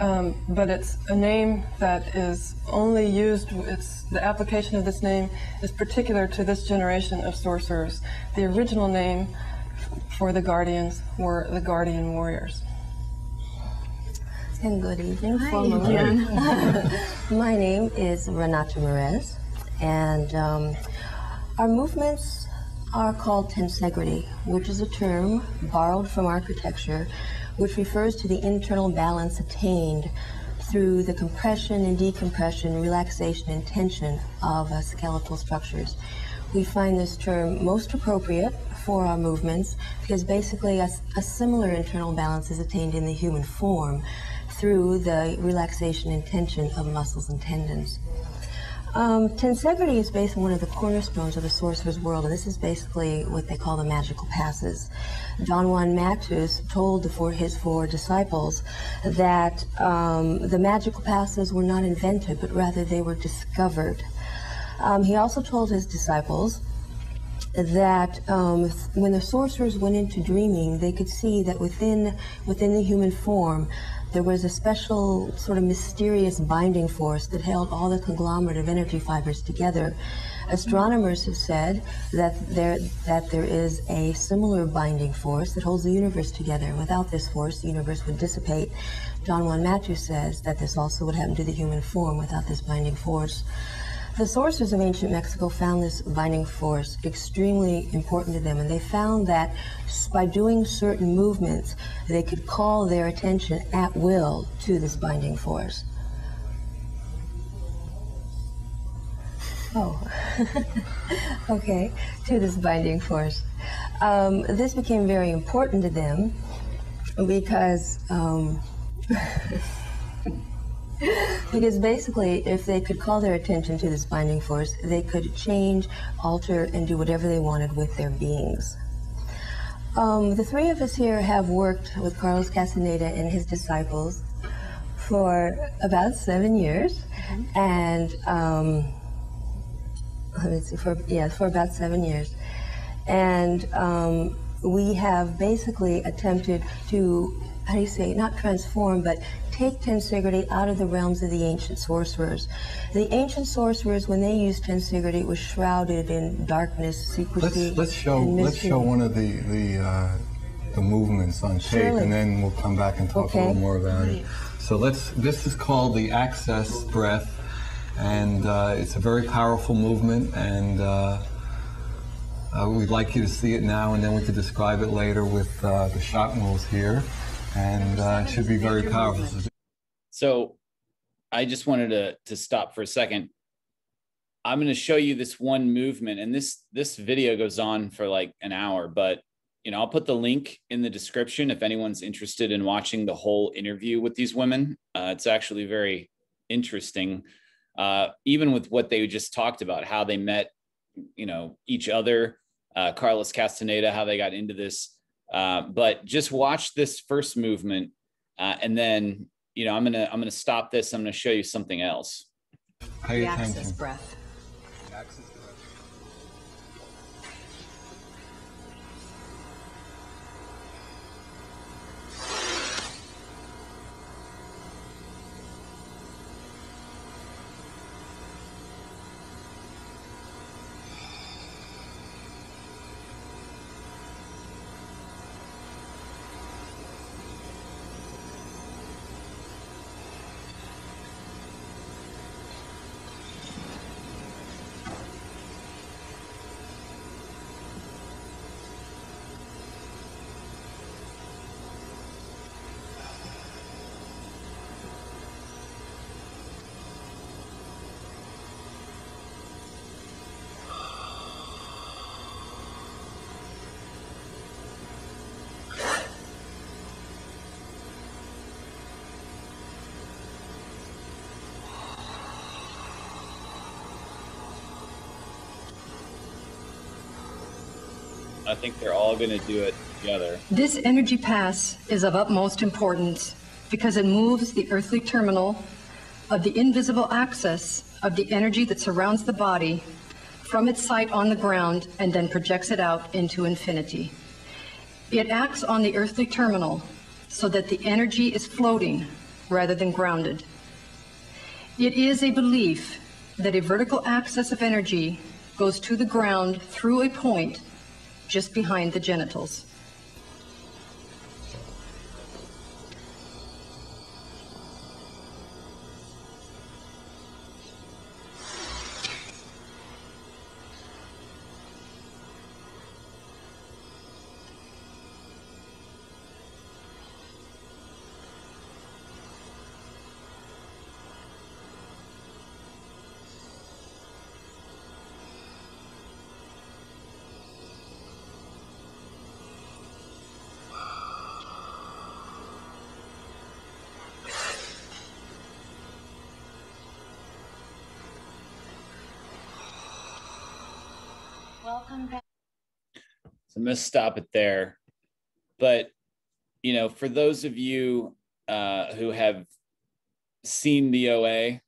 um, but it's a name that is only used, it's, the application of this name is particular to this generation of sorcerers. The original name for the guardians were the guardian warriors. And good evening, Hi, My name is Renata Murez, and um, our movements are called tensegrity, which is a term borrowed from architecture, which refers to the internal balance attained through the compression and decompression, relaxation and tension of uh, skeletal structures. We find this term most appropriate for our movements because basically a, a similar internal balance is attained in the human form through the relaxation and tension of muscles and tendons. Um, tensegrity is based on one of the cornerstones of the sorcerer's world, and this is basically what they call the magical passes. Don Juan Matus told the four, his four disciples that um, the magical passes were not invented, but rather they were discovered. Um, he also told his disciples that um, when the sorcerers went into dreaming, they could see that within within the human form there was a special sort of mysterious binding force that held all the conglomerate of energy fibers together. Astronomers have said that there that there is a similar binding force that holds the universe together. Without this force, the universe would dissipate. Don Juan Matus says that this also would happen to the human form without this binding force. The sorcerers of ancient Mexico found this binding force extremely important to them, and they found that by doing certain movements, they could call their attention at will to this binding force. Oh, okay, to this binding force. Um, this became very important to them because. Um, because basically, if they could call their attention to this binding force, they could change, alter, and do whatever they wanted with their beings. Um, the three of us here have worked with Carlos Castaneda and his disciples for about seven years, mm-hmm. and um, let me see, for yeah, for about seven years, and um, we have basically attempted to how do you say, not transform, but take tensegrity out of the realms of the ancient sorcerers. The ancient sorcerers, when they used tensegrity, it was shrouded in darkness, secrecy. Let's, let's show let's show one of the the uh, the movements on tape, Surely. and then we'll come back and talk okay. a little more about it. So let's. This is called the axis breath, and uh, it's a very powerful movement, and. Uh, uh, we'd like you to see it now, and then we could describe it later with uh, the chacmos here and uh, it should be very powerful. So I just wanted to, to stop for a second. I'm going to show you this one movement and this this video goes on for like an hour, but you know, I'll put the link in the description if anyone's interested in watching the whole interview with these women. Uh, it's actually very interesting, uh, even with what they just talked about, how they met, you know, each other, uh, Carlos Castaneda, how they got into this uh, but just watch this first movement, uh, and then you know I'm gonna I'm gonna stop this. I'm gonna show you something else. Pay the axis breath. I think they're all going to do it together. This energy pass is of utmost importance because it moves the earthly terminal of the invisible axis of the energy that surrounds the body from its site on the ground and then projects it out into infinity. It acts on the earthly terminal so that the energy is floating rather than grounded. It is a belief that a vertical axis of energy goes to the ground through a point just behind the genitals. I'm going to stop it there. But, you know, for those of you uh, who have seen the OA,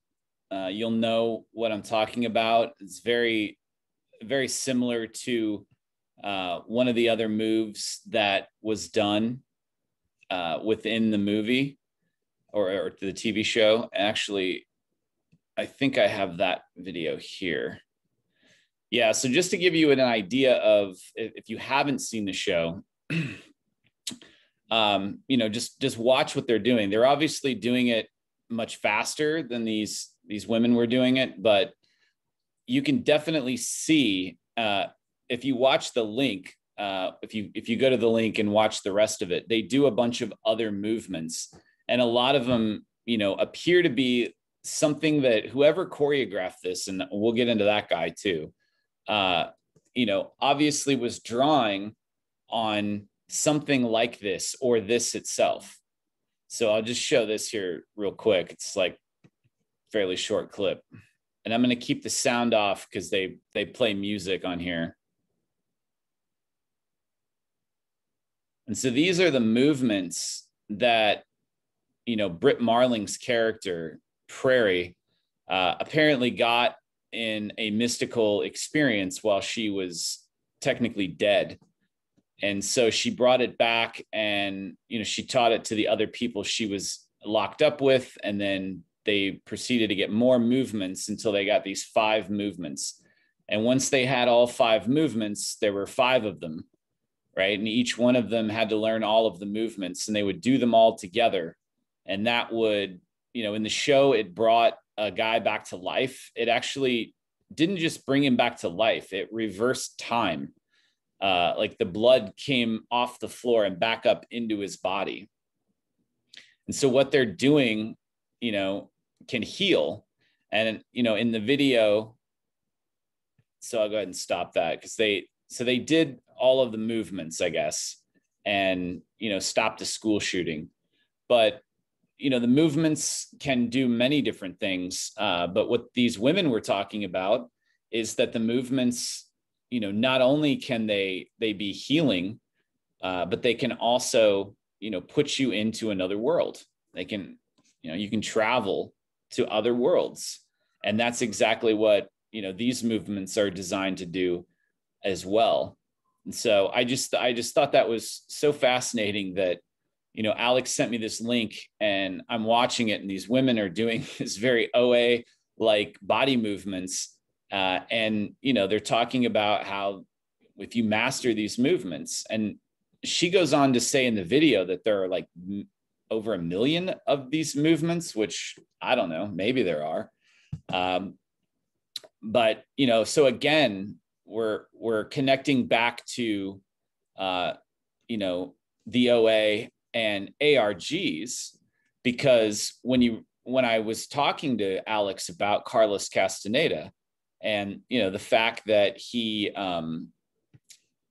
uh, you'll know what I'm talking about. It's very, very similar to uh, one of the other moves that was done uh, within the movie or, or the TV show. Actually, I think I have that video here. Yeah. So just to give you an idea of if you haven't seen the show, um, you know, just just watch what they're doing. They're obviously doing it much faster than these these women were doing it, but you can definitely see uh, if you watch the link. Uh, if you if you go to the link and watch the rest of it, they do a bunch of other movements, and a lot of them, you know, appear to be something that whoever choreographed this, and we'll get into that guy too uh, you know, obviously was drawing on something like this or this itself. So I'll just show this here real quick. It's like fairly short clip. And I'm going to keep the sound off because they they play music on here. And so these are the movements that you know Brit Marling's character Prairie uh, apparently got in a mystical experience while she was technically dead. And so she brought it back and you know she taught it to the other people she was locked up with. And then they proceeded to get more movements until they got these five movements. And once they had all five movements there were five of them right? And each one of them had to learn all of the movements and they would do them all together. And that would you know in the show it brought a guy back to life, it actually didn't just bring him back to life, it reversed time. Uh, like the blood came off the floor and back up into his body. And so what they're doing, you know, can heal. And, you know, in the video, so I'll go ahead and stop that because they, so they did all of the movements, I guess, and, you know, stopped a school shooting. But you know the movements can do many different things. Uh, but what these women were talking about is that the movements you know not only can they they be healing uh, but they can also you know put you into another world. They can you know you can travel to other worlds. And that's exactly what you know these movements are designed to do as well. And so i just i just thought that was so fascinating that you know, Alex sent me this link and I'm watching it, and these women are doing this very OA like body movements. Uh, and, you know, they're talking about how if you master these movements, and she goes on to say in the video that there are like m- over a million of these movements, which I don't know, maybe there are. Um, but, you know, so again, we're, we're connecting back to, uh, you know, the OA and ARGs because when you when I was talking to Alex about Carlos Castaneda and you know the fact that he um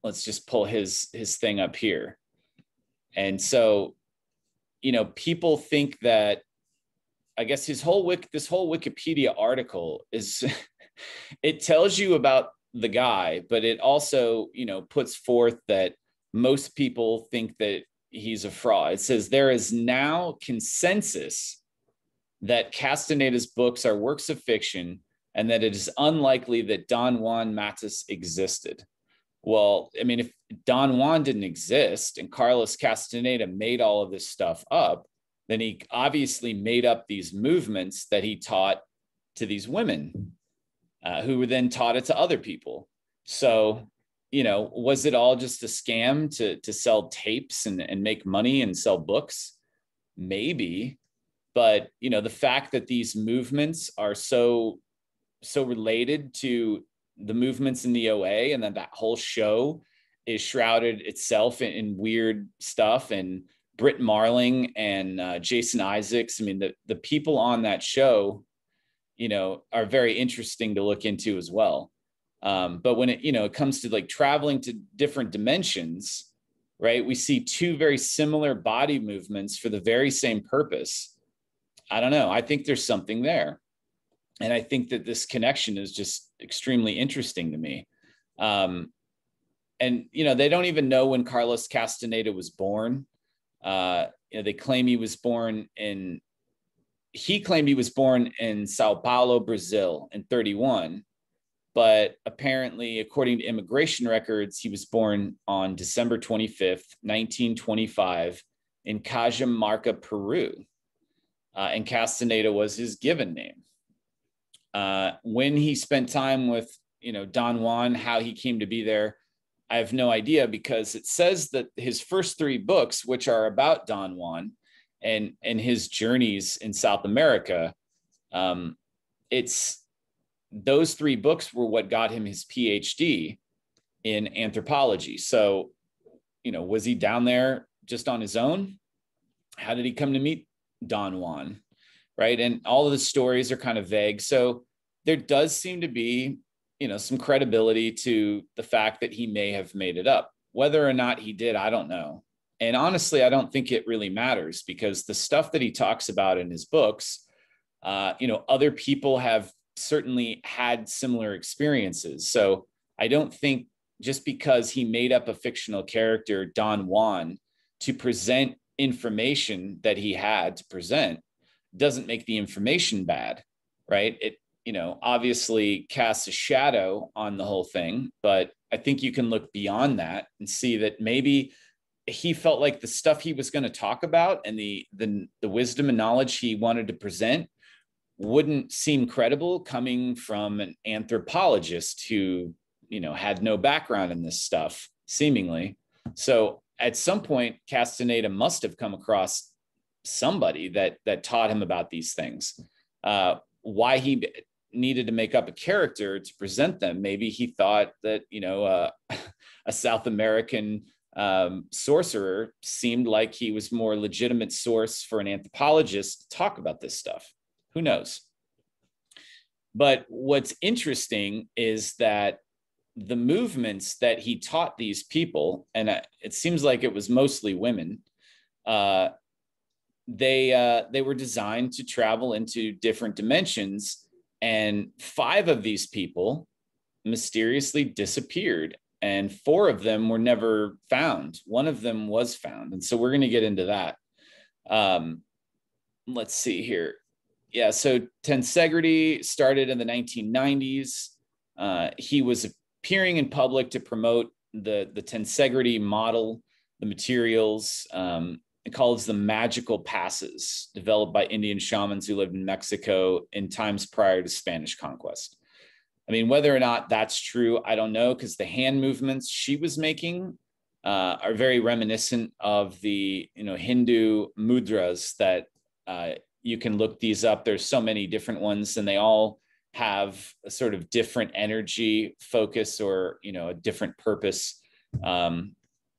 let's just pull his his thing up here. And so you know people think that I guess his whole wik this whole Wikipedia article is it tells you about the guy, but it also, you know, puts forth that most people think that he's a fraud. It says there is now consensus that Castaneda's books are works of fiction and that it is unlikely that Don Juan Matus existed. Well, I mean, if Don Juan didn't exist and Carlos Castaneda made all of this stuff up, then he obviously made up these movements that he taught to these women uh, who were then taught it to other people. So, you know, was it all just a scam to, to sell tapes and, and make money and sell books? Maybe. But, you know, the fact that these movements are so, so related to the movements in the OA and then that whole show is shrouded itself in, in weird stuff and Brit Marling and uh, Jason Isaacs. I mean, the, the people on that show, you know, are very interesting to look into as well. Um, but when it, you know, it comes to like traveling to different dimensions, right? We see two very similar body movements for the very same purpose. I don't know. I think there's something there. And I think that this connection is just extremely interesting to me. Um, and, you know, they don't even know when Carlos Castaneda was born. Uh, you know, they claim he was born in, he claimed he was born in Sao Paulo, Brazil in 31. But apparently, according to immigration records, he was born on December 25th, 1925, in Cajamarca, Peru. Uh, and Castaneda was his given name. Uh, when he spent time with, you know, Don Juan, how he came to be there, I have no idea because it says that his first three books, which are about Don Juan and and his journeys in South America, um, it's those three books were what got him his PhD in anthropology. So, you know, was he down there just on his own? How did he come to meet Don Juan? Right. And all of the stories are kind of vague. So there does seem to be you know some credibility to the fact that he may have made it up whether or not he did i don't know and honestly i don't think it really matters because the stuff that he talks about in his books uh, you know other people have certainly had similar experiences. So i don't think just because he made up a fictional character don juan to present information that he had to present doesn't make the information bad right? It you know, obviously casts a shadow on the whole thing, but I think you can look beyond that and see that maybe he felt like the stuff he was going to talk about and the, the the wisdom and knowledge he wanted to present wouldn't seem credible coming from an anthropologist who you know had no background in this stuff seemingly so at some point castaneda must have come across somebody that that taught him about these things uh, why he needed to make up a character to present them. Maybe he thought that, you know, uh, a South American um, sorcerer seemed like he was more legitimate source for an anthropologist to talk about this stuff. Who knows? But what's interesting is that the movements that he taught these people, and it seems like it was mostly women, uh, they uh, they were designed to travel into different dimensions and five of these people mysteriously disappeared, and four of them were never found. One of them was found. And so we're going to get into that. Um, let's see here. Yeah, so Tensegrity started in the 1990s. Uh, he was appearing in public to promote the, the Tensegrity model, the materials, um, it calls them magical passes developed by Indian shamans who lived in Mexico in times prior to Spanish conquest. I mean, whether or not that's true, I don't know, because the hand movements she was making uh, are very reminiscent of the you know Hindu mudras that uh, you can look these up. There's so many different ones, and they all have a sort of different energy focus or you know a different purpose. Um,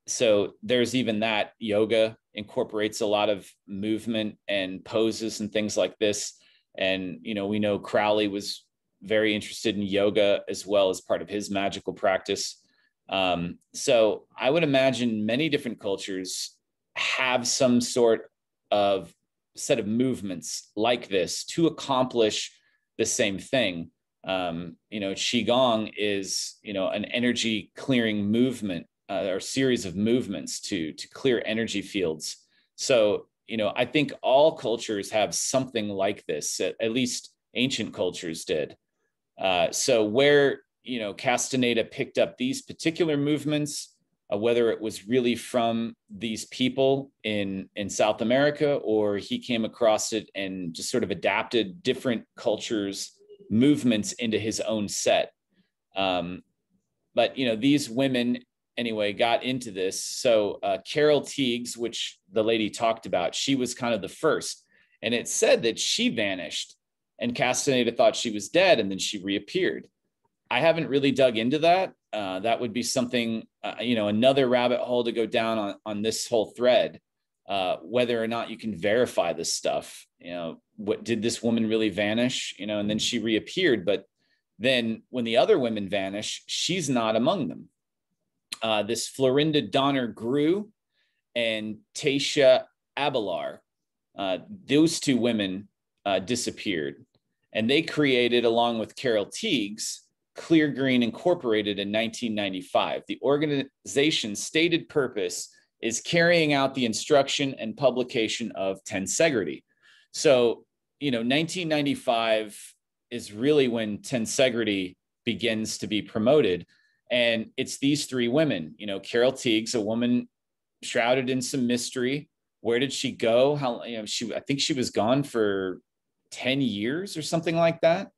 so there's even that yoga incorporates a lot of movement and poses and things like this. And, you know, we know Crowley was very interested in yoga as well as part of his magical practice. Um, so I would imagine many different cultures have some sort of set of movements like this to accomplish the same thing. Um, you know, qigong is you know an energy clearing movement uh, or series of movements to to clear energy fields. So you know, I think all cultures have something like this. At, at least ancient cultures did. Uh, so where you know Castaneda picked up these particular movements, uh, whether it was really from these people in in South America or he came across it and just sort of adapted different cultures movements into his own set. Um, but you know these women anyway got into this. So uh, Carol Tiggs, which the lady talked about, she was kind of the first, and it said that she vanished and Castaneda thought she was dead and then she reappeared. I haven't really dug into that. Uh, that would be something, uh, you know, another rabbit hole to go down on, on this whole thread, uh, whether or not you can verify this stuff. You know, what did this woman really vanish? You know, and then she reappeared. But then when the other women vanish, she's not among them. Uh, this Florinda Donner Grau and Tasha Abelar, uh, those two women uh, disappeared. And they created, along with Carol Tiggs, Clear Green Incorporated in 1995. The organization's stated purpose is carrying out the instruction and publication of tensegrity. So, you know, 1995 is really when tensegrity begins to be promoted. And it's these three women, you know, Carol Tiggs, a woman shrouded in some mystery. Where did she go? How, you know, she, I think she was gone for 10 years or something like that.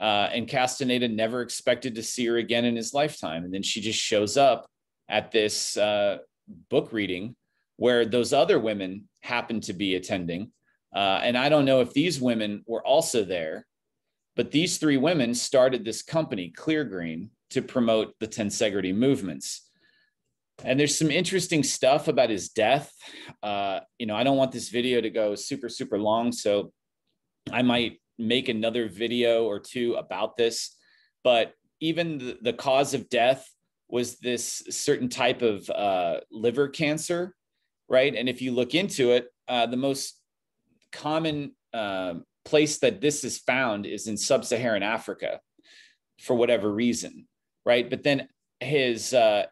Uh, and Castaneda never expected to see her again in his lifetime. And then she just shows up at this uh, book reading where those other women happen to be attending. Uh, and I don't know if these women were also there, but these three women started this company, Clear Green, to promote the tensegrity movements. And there's some interesting stuff about his death. Uh, you know, I don't want this video to go super, super long. So I might make another video or two about this, but even the, the cause of death was this certain type of uh, liver cancer, right? And if you look into it, uh, the most common uh, place that this is found is in sub-Saharan Africa, for whatever reason, right? But then his uh,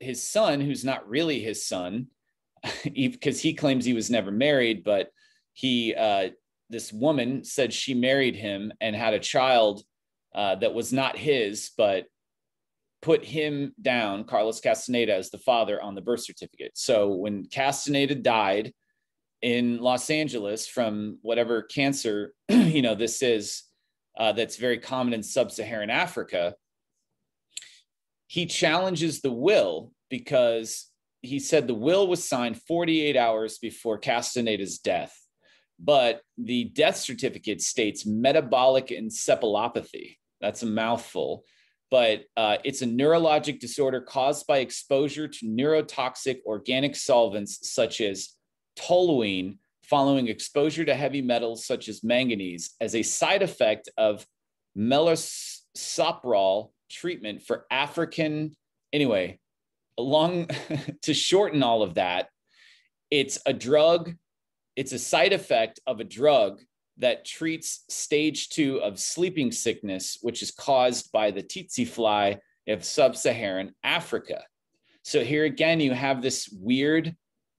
his son, who's not really his son, because he claims he was never married, but he uh, this woman said she married him and had a child uh, that was not his, but put him down, Carlos Castaneda, as the father on the birth certificate. So when Castaneda died in Los Angeles from whatever cancer, you know, this is uh, that's very common in sub-Saharan Africa, he challenges the will because he said the will was signed 48 hours before Castaneda's death but the death certificate states metabolic encephalopathy. That's a mouthful, but uh, it's a neurologic disorder caused by exposure to neurotoxic organic solvents such as toluene following exposure to heavy metals such as manganese as a side effect of melarsoprol treatment for African. Anyway, along to shorten all of that, it's a drug it's a side effect of a drug that treats stage two of sleeping sickness, which is caused by the tsetse fly of sub Saharan Africa. So, here again, you have this weird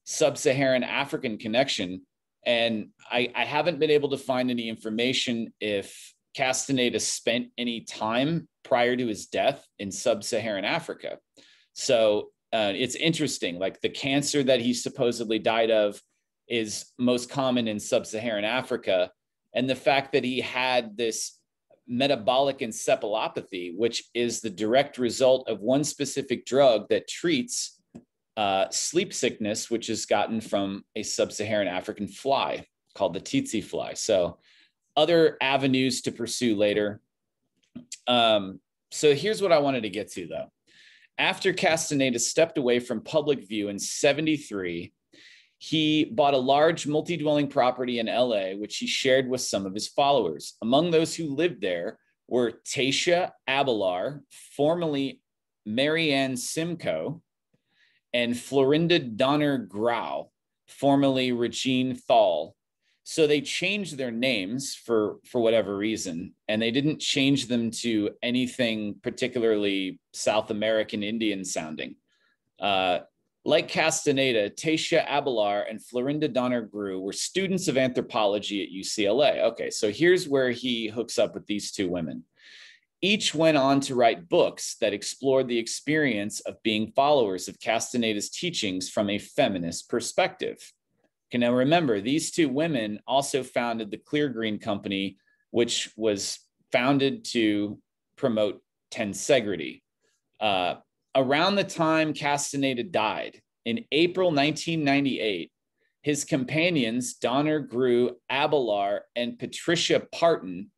sub Saharan African connection. And I, I, haven't been able to find any information if Castaneda spent any time prior to his death in sub Saharan Africa. So, uh, it's interesting. Like the cancer that he supposedly died of is most common in sub-Saharan Africa, and the fact that he had this metabolic encephalopathy, which is the direct result of one specific drug that treats uh, sleep sickness, which is gotten from a sub-Saharan African fly called the tsetse fly. So, other avenues to pursue later. Um, so here's what I wanted to get to though. After Castaneda stepped away from public view in 73, he bought a large multi dwelling property in LA, which he shared with some of his followers. Among those who lived there were Tasha Abelar, formerly Marianne Simcoe, and Florinda Donner Grau, formerly Regine Thal. So they changed their names for for whatever reason, and they didn't change them to anything particularly South American Indian sounding. Uh, like Castaneda, Tasha Abelar and Florinda Donner Grau were students of anthropology at UCLA. Okay, so here's where he hooks up with these two women. Each went on to write books that explored the experience of being followers of Castaneda's teachings from a feminist perspective. Okay, now remember, these two women also founded the Clear Green Company, which was founded to promote tensegrity. Uh, around the time Castaneda died in April 1998, his companions, Donner Grau, Abelar, and Patricia Parton,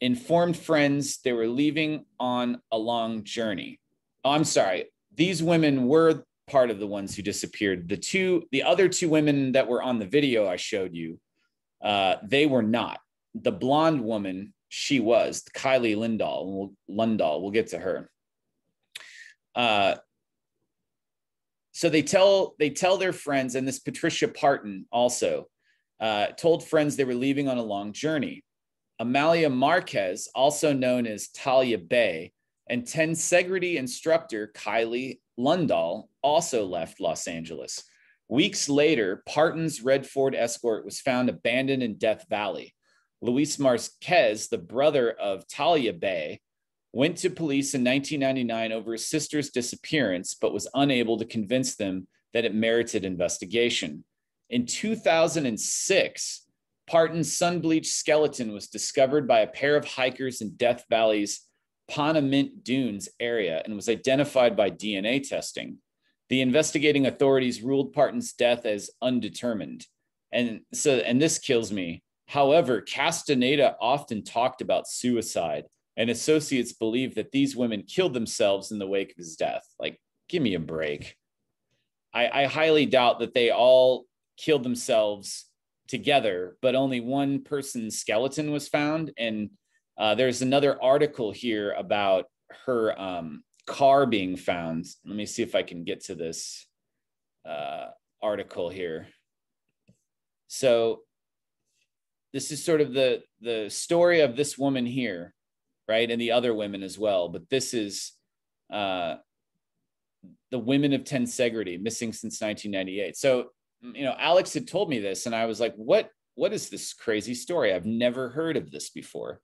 informed friends they were leaving on a long journey. Oh, I'm sorry. These women were part of the ones who disappeared. The two, the other two women that were on the video I showed you, uh, they were not. The blonde woman, she was Kylie Lindahl. Lundahl. We'll get to her. Uh, so they tell they tell their friends, and this Patricia Parton also uh, told friends they were leaving on a long journey. Amalia Marquez, also known as Talia Bey, and tensegrity instructor Kylie Lundahl also left Los Angeles. Weeks later, Parton's red Ford Escort was found abandoned in Death Valley. Luis Marquez, the brother of Talia Bey, went to police in 1999 over his sister's disappearance, but was unable to convince them that it merited investigation. In 2006, Parton's sun bleached skeleton was discovered by a pair of hikers in Death Valley's Panamint Dunes area and was identified by DNA testing. The investigating authorities ruled Parton's death as undetermined. And so, and this kills me. However, Castaneda often talked about suicide, and associates believe that these women killed themselves in the wake of his death. Like, give me a break. I, I highly doubt that they all killed themselves together, but only one person's skeleton was found. And uh, there's another article here about her um, car being found. Let me see if I can get to this uh, article here. So this is sort of the the story of this woman here, right, and the other women as well. But this is uh, the women of tensegrity missing since 1998. So you know, Alex had told me this, and I was like, "What? What is this crazy story? I've never heard of this before."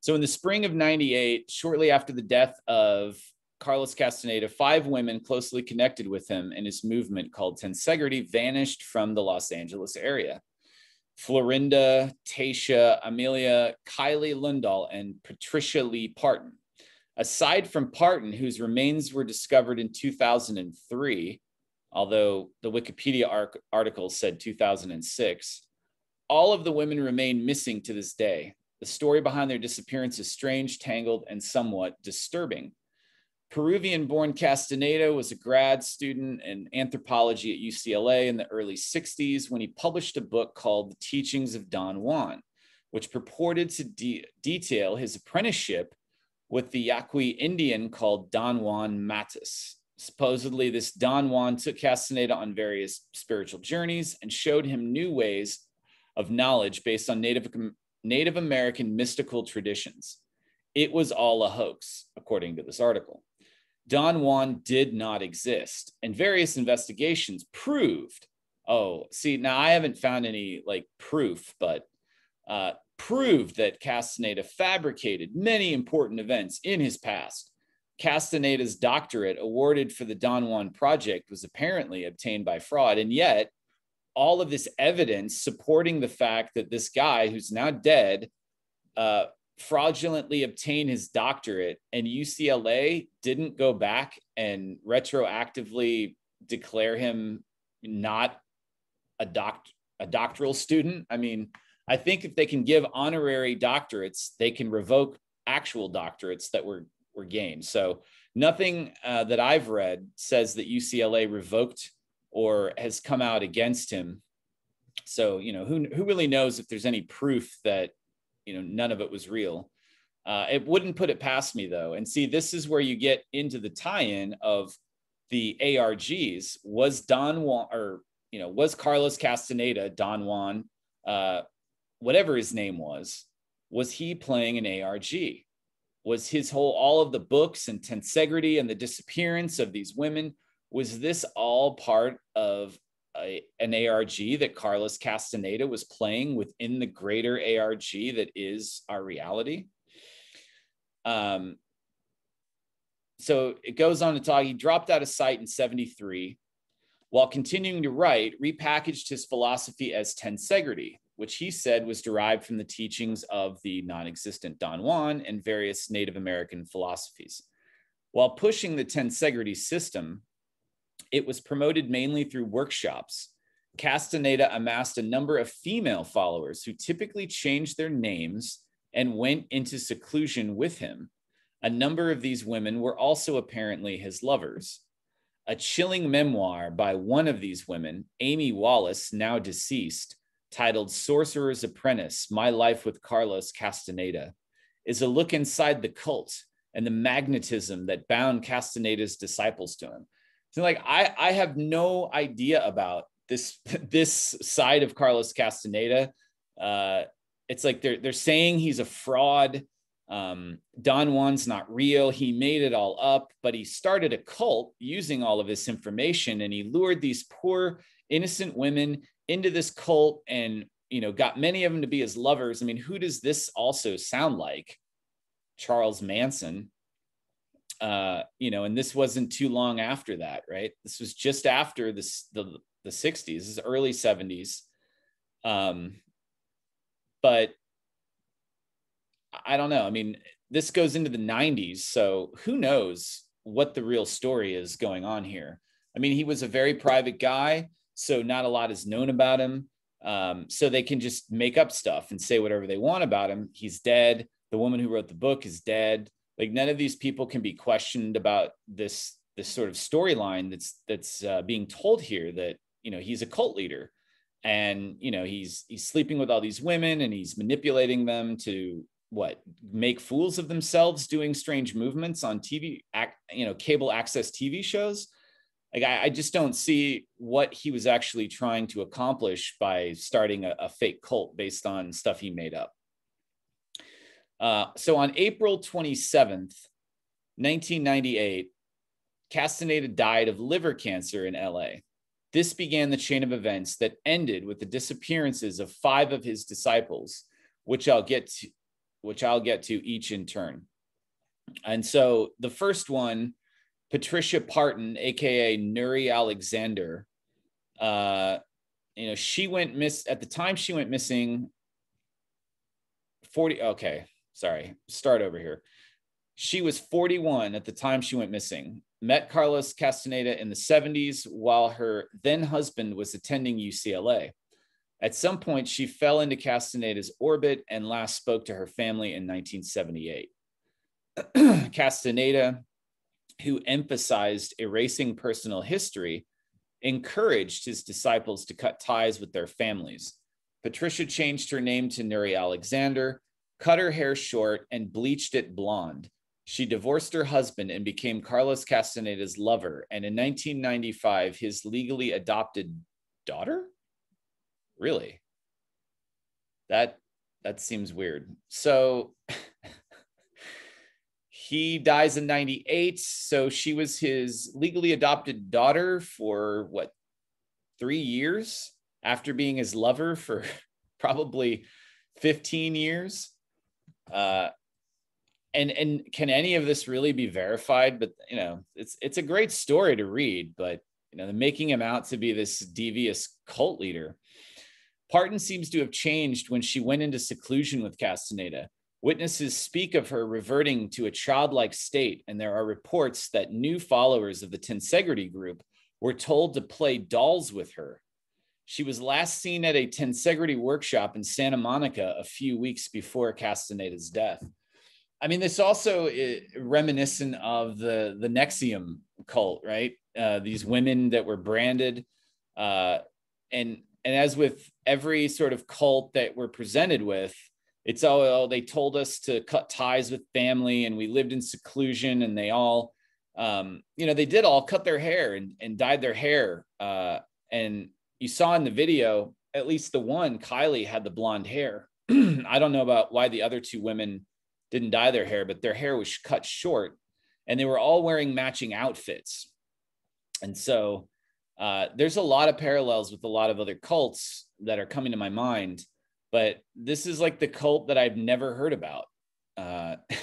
So in the spring of 98, shortly after the death of Carlos Castaneda, five women closely connected with him and his movement called Tensegrity vanished from the Los Angeles area. Florinda, Tasha, Amelia, Kylie Lundahl, and Patricia Lee Parton. Aside from Parton, whose remains were discovered in 2003, although the Wikipedia article said 2006, all of the women remain missing to this day. The story behind their disappearance is strange, tangled, and somewhat disturbing. Peruvian born Castaneda was a grad student in anthropology at UCLA in the early 60s when he published a book called The Teachings of Don Juan, which purported to de- detail his apprenticeship with the Yaqui Indian called Don Juan Matus. Supposedly, this Don Juan took Castaneda on various spiritual journeys and showed him new ways of knowledge based on Native Native American mystical traditions. It was all a hoax, according to this article. Don Juan did not exist, and various investigations proved. Oh, see, now I haven't found any like proof, but uh, proved that Castaneda fabricated many important events in his past. Castaneda's doctorate awarded for the Don Juan project was apparently obtained by fraud, and yet all of this evidence supporting the fact that this guy who's now dead uh, fraudulently obtained his doctorate and UCLA didn't go back and retroactively declare him not a doc a doctoral student. I mean, I think if they can give honorary doctorates, they can revoke actual doctorates that were were gained. So nothing uh, that I've read says that UCLA revoked or has come out against him. So, you know, who, who really knows if there's any proof that, you know, none of it was real. Uh, it wouldn't put it past me though. And see, this is where you get into the tie-in of the ARGs. Was Don Juan or, you know, was Carlos Castaneda, Don Juan, uh, whatever his name was, was he playing an ARG? Was his whole, all of the books and tensegrity and the disappearance of these women, was this all part of a, an ARG that Carlos Castaneda was playing within the greater ARG that is our reality? Um, so it goes on to talk. He dropped out of sight in 73 while continuing to write, repackaged his philosophy as tensegrity, which he said was derived from the teachings of the non existent Don Juan and various Native American philosophies. While pushing the tensegrity system, it was promoted mainly through workshops. Castaneda amassed a number of female followers who typically changed their names and went into seclusion with him. A number of these women were also apparently his lovers. A chilling memoir by one of these women, Amy Wallace, now deceased, titled Sorcerer's Apprentice My Life with Carlos Castaneda, is a look inside the cult and the magnetism that bound Castaneda's disciples to him. So, like, I, I have no idea about this this side of Carlos Castaneda. Uh, it's like they're they're saying he's a fraud. Um, Don Juan's not real. He made it all up, but he started a cult using all of this information, and he lured these poor innocent women into this cult, and you know got many of them to be his lovers. I mean, who does this also sound like? Charles Manson. Uh, you know, and this wasn't too long after that, right? This was just after this the the 60s, this is early 70s. Um, but I don't know. I mean, this goes into the 90s, so who knows what the real story is going on here. I mean, he was a very private guy, so not a lot is known about him. Um, so they can just make up stuff and say whatever they want about him. He's dead. The woman who wrote the book is dead. Like none of these people can be questioned about this this sort of storyline that's that's uh, being told here that you know he's a cult leader and you know he's he's sleeping with all these women and he's manipulating them to what make fools of themselves doing strange movements on tv act you know cable access tv shows. Like I, I just don't see what he was actually trying to accomplish by starting a, a fake cult based on stuff he made up uh, so on april 27th 1998 castaneda died of liver cancer in la this began the chain of events that ended with the disappearances of five of his disciples, which I'll get to, which I'll get to each in turn. And so the first one, Patricia Parton, aka Nuri Alexander, uh, you know, she went miss at the time she went missing 40 okay, sorry. Start over here. She was 41 at the time she went missing met Carlos Castaneda in the 70s while her then husband was attending UCLA. At some point, she fell into Castaneda's orbit and last spoke to her family in 1978. Castaneda, who emphasized erasing personal history, encouraged his disciples to cut ties with their families. Patricia changed her name to Nuri Alexander, cut her hair short, and bleached it blonde. She divorced her husband and became Carlos Castaneda's lover, and in 1995, his legally adopted daughter? Really? That that seems weird. So he dies in 98, so she was his legally adopted daughter for what? 3 years after being his lover for probably 15 years. Uh and and can any of this really be verified? But you know it's it's a great story to read but you know making him out to be this devious cult leader. Parton seems to have changed when she went into seclusion with castaneda. Witnesses speak of her reverting to a childlike state and there are reports that new followers of the tensegrity group were told to play dolls with her she was last seen at a tensegrity workshop in santa monica a few weeks before castaneda's death I mean, this also is reminiscent of the the NXIVM cult, right? Uh, these women that were branded, uh, and and as with every sort of cult that we're presented with, it's all oh, they told us to cut ties with family, and we lived in seclusion, and they all, um, you know, they did all cut their hair and and dyed their hair, uh, and you saw in the video at least the one, Kylie, had the blonde hair. I don't know about why the other two women didn't dye their hair, but their hair was cut short and they were all wearing matching outfits. And so uh, there's a lot of parallels with a lot of other cults that are coming to my mind, but this is like the cult that I've never heard about. Uh,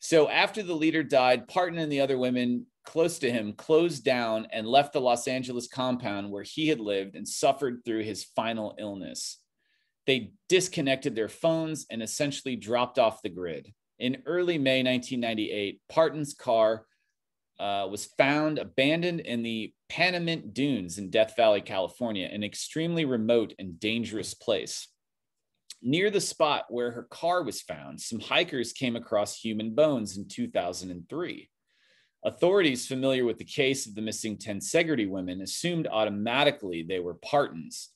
so after the leader died, Parton and the other women close to him closed down and left the Los Angeles compound where he had lived and suffered through his final illness. They disconnected their phones and essentially dropped off the grid. In early May 1998, Parton's car uh, was found abandoned in the Panamint Dunes in Death Valley, California, an extremely remote and dangerous place. Near the spot where her car was found, some hikers came across human bones in 2003. Authorities familiar with the case of the missing Tensegrity women assumed automatically they were Partons.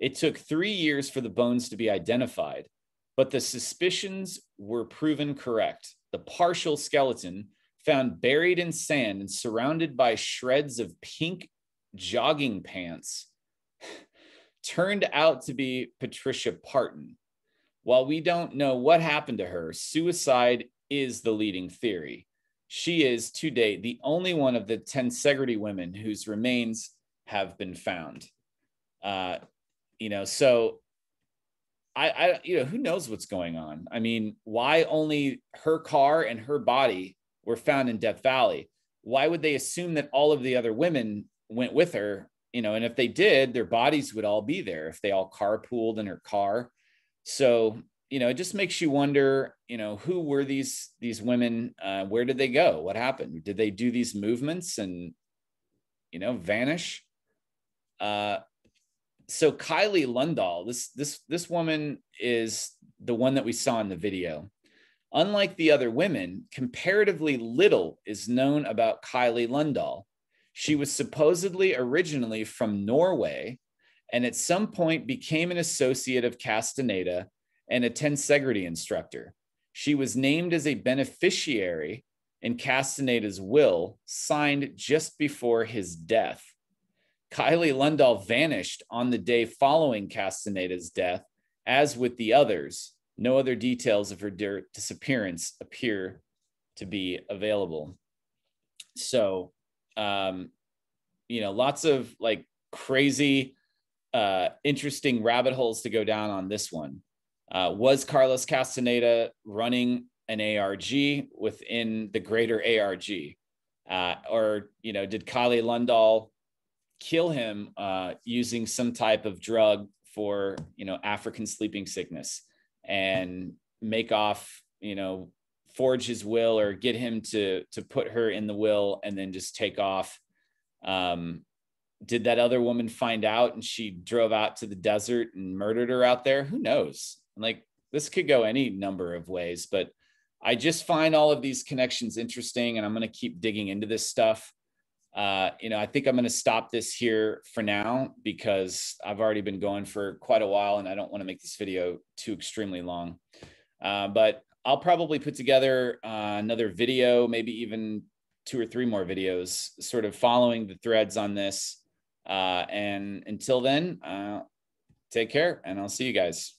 It took three years for the bones to be identified, but the suspicions were proven correct. The partial skeleton, found buried in sand and surrounded by shreds of pink jogging pants, turned out to be Patricia Parton. While we don't know what happened to her, suicide is the leading theory. She is to date the only one of the ten Tensegrity women whose remains have been found. Uh, you know, so I, I, you know, who knows what's going on? I mean, why only her car and her body were found in Death Valley? Why would they assume that all of the other women went with her? You know, and if they did, their bodies would all be there if they all carpooled in her car. So you know, it just makes you wonder, you know, who were these these women? Uh, where did they go? What happened? Did they do these movements and, you know, vanish? Uh, so Kylie Lundahl, this this this woman is the one that we saw in the video. Unlike the other women, comparatively little is known about Kylie Lundahl. She was supposedly originally from Norway and at some point became an associate of Castaneda and a tensegrity instructor. She was named as a beneficiary in Castaneda's will, signed just before his death. Kylie Lundahl vanished on the day following Castaneda's death, as with the others. No other details of her disappearance appear to be available. So, um, you know, lots of like crazy, uh, interesting rabbit holes to go down on this one. Uh, was Carlos Castaneda running an ARG within the greater ARG? Uh, or, you know, did Kylie Lundahl kill him uh, using some type of drug for, you know, African sleeping sickness and make off, you know, forge his will or get him to to put her in the will and then just take off? Um, did that other woman find out and she drove out to the desert and murdered her out there? Who knows like this could go any number of ways, but I just find all of these connections interesting and I'm going to keep digging into this stuff. Uh, you know, I think I'm going to stop this here for now because I've already been going for quite a while and I don't want to make this video too extremely long. Uh, but I'll probably put together uh, another video, maybe even two or three more videos, sort of following the threads on this. Uh, and until then, uh, take care and I'll see you guys.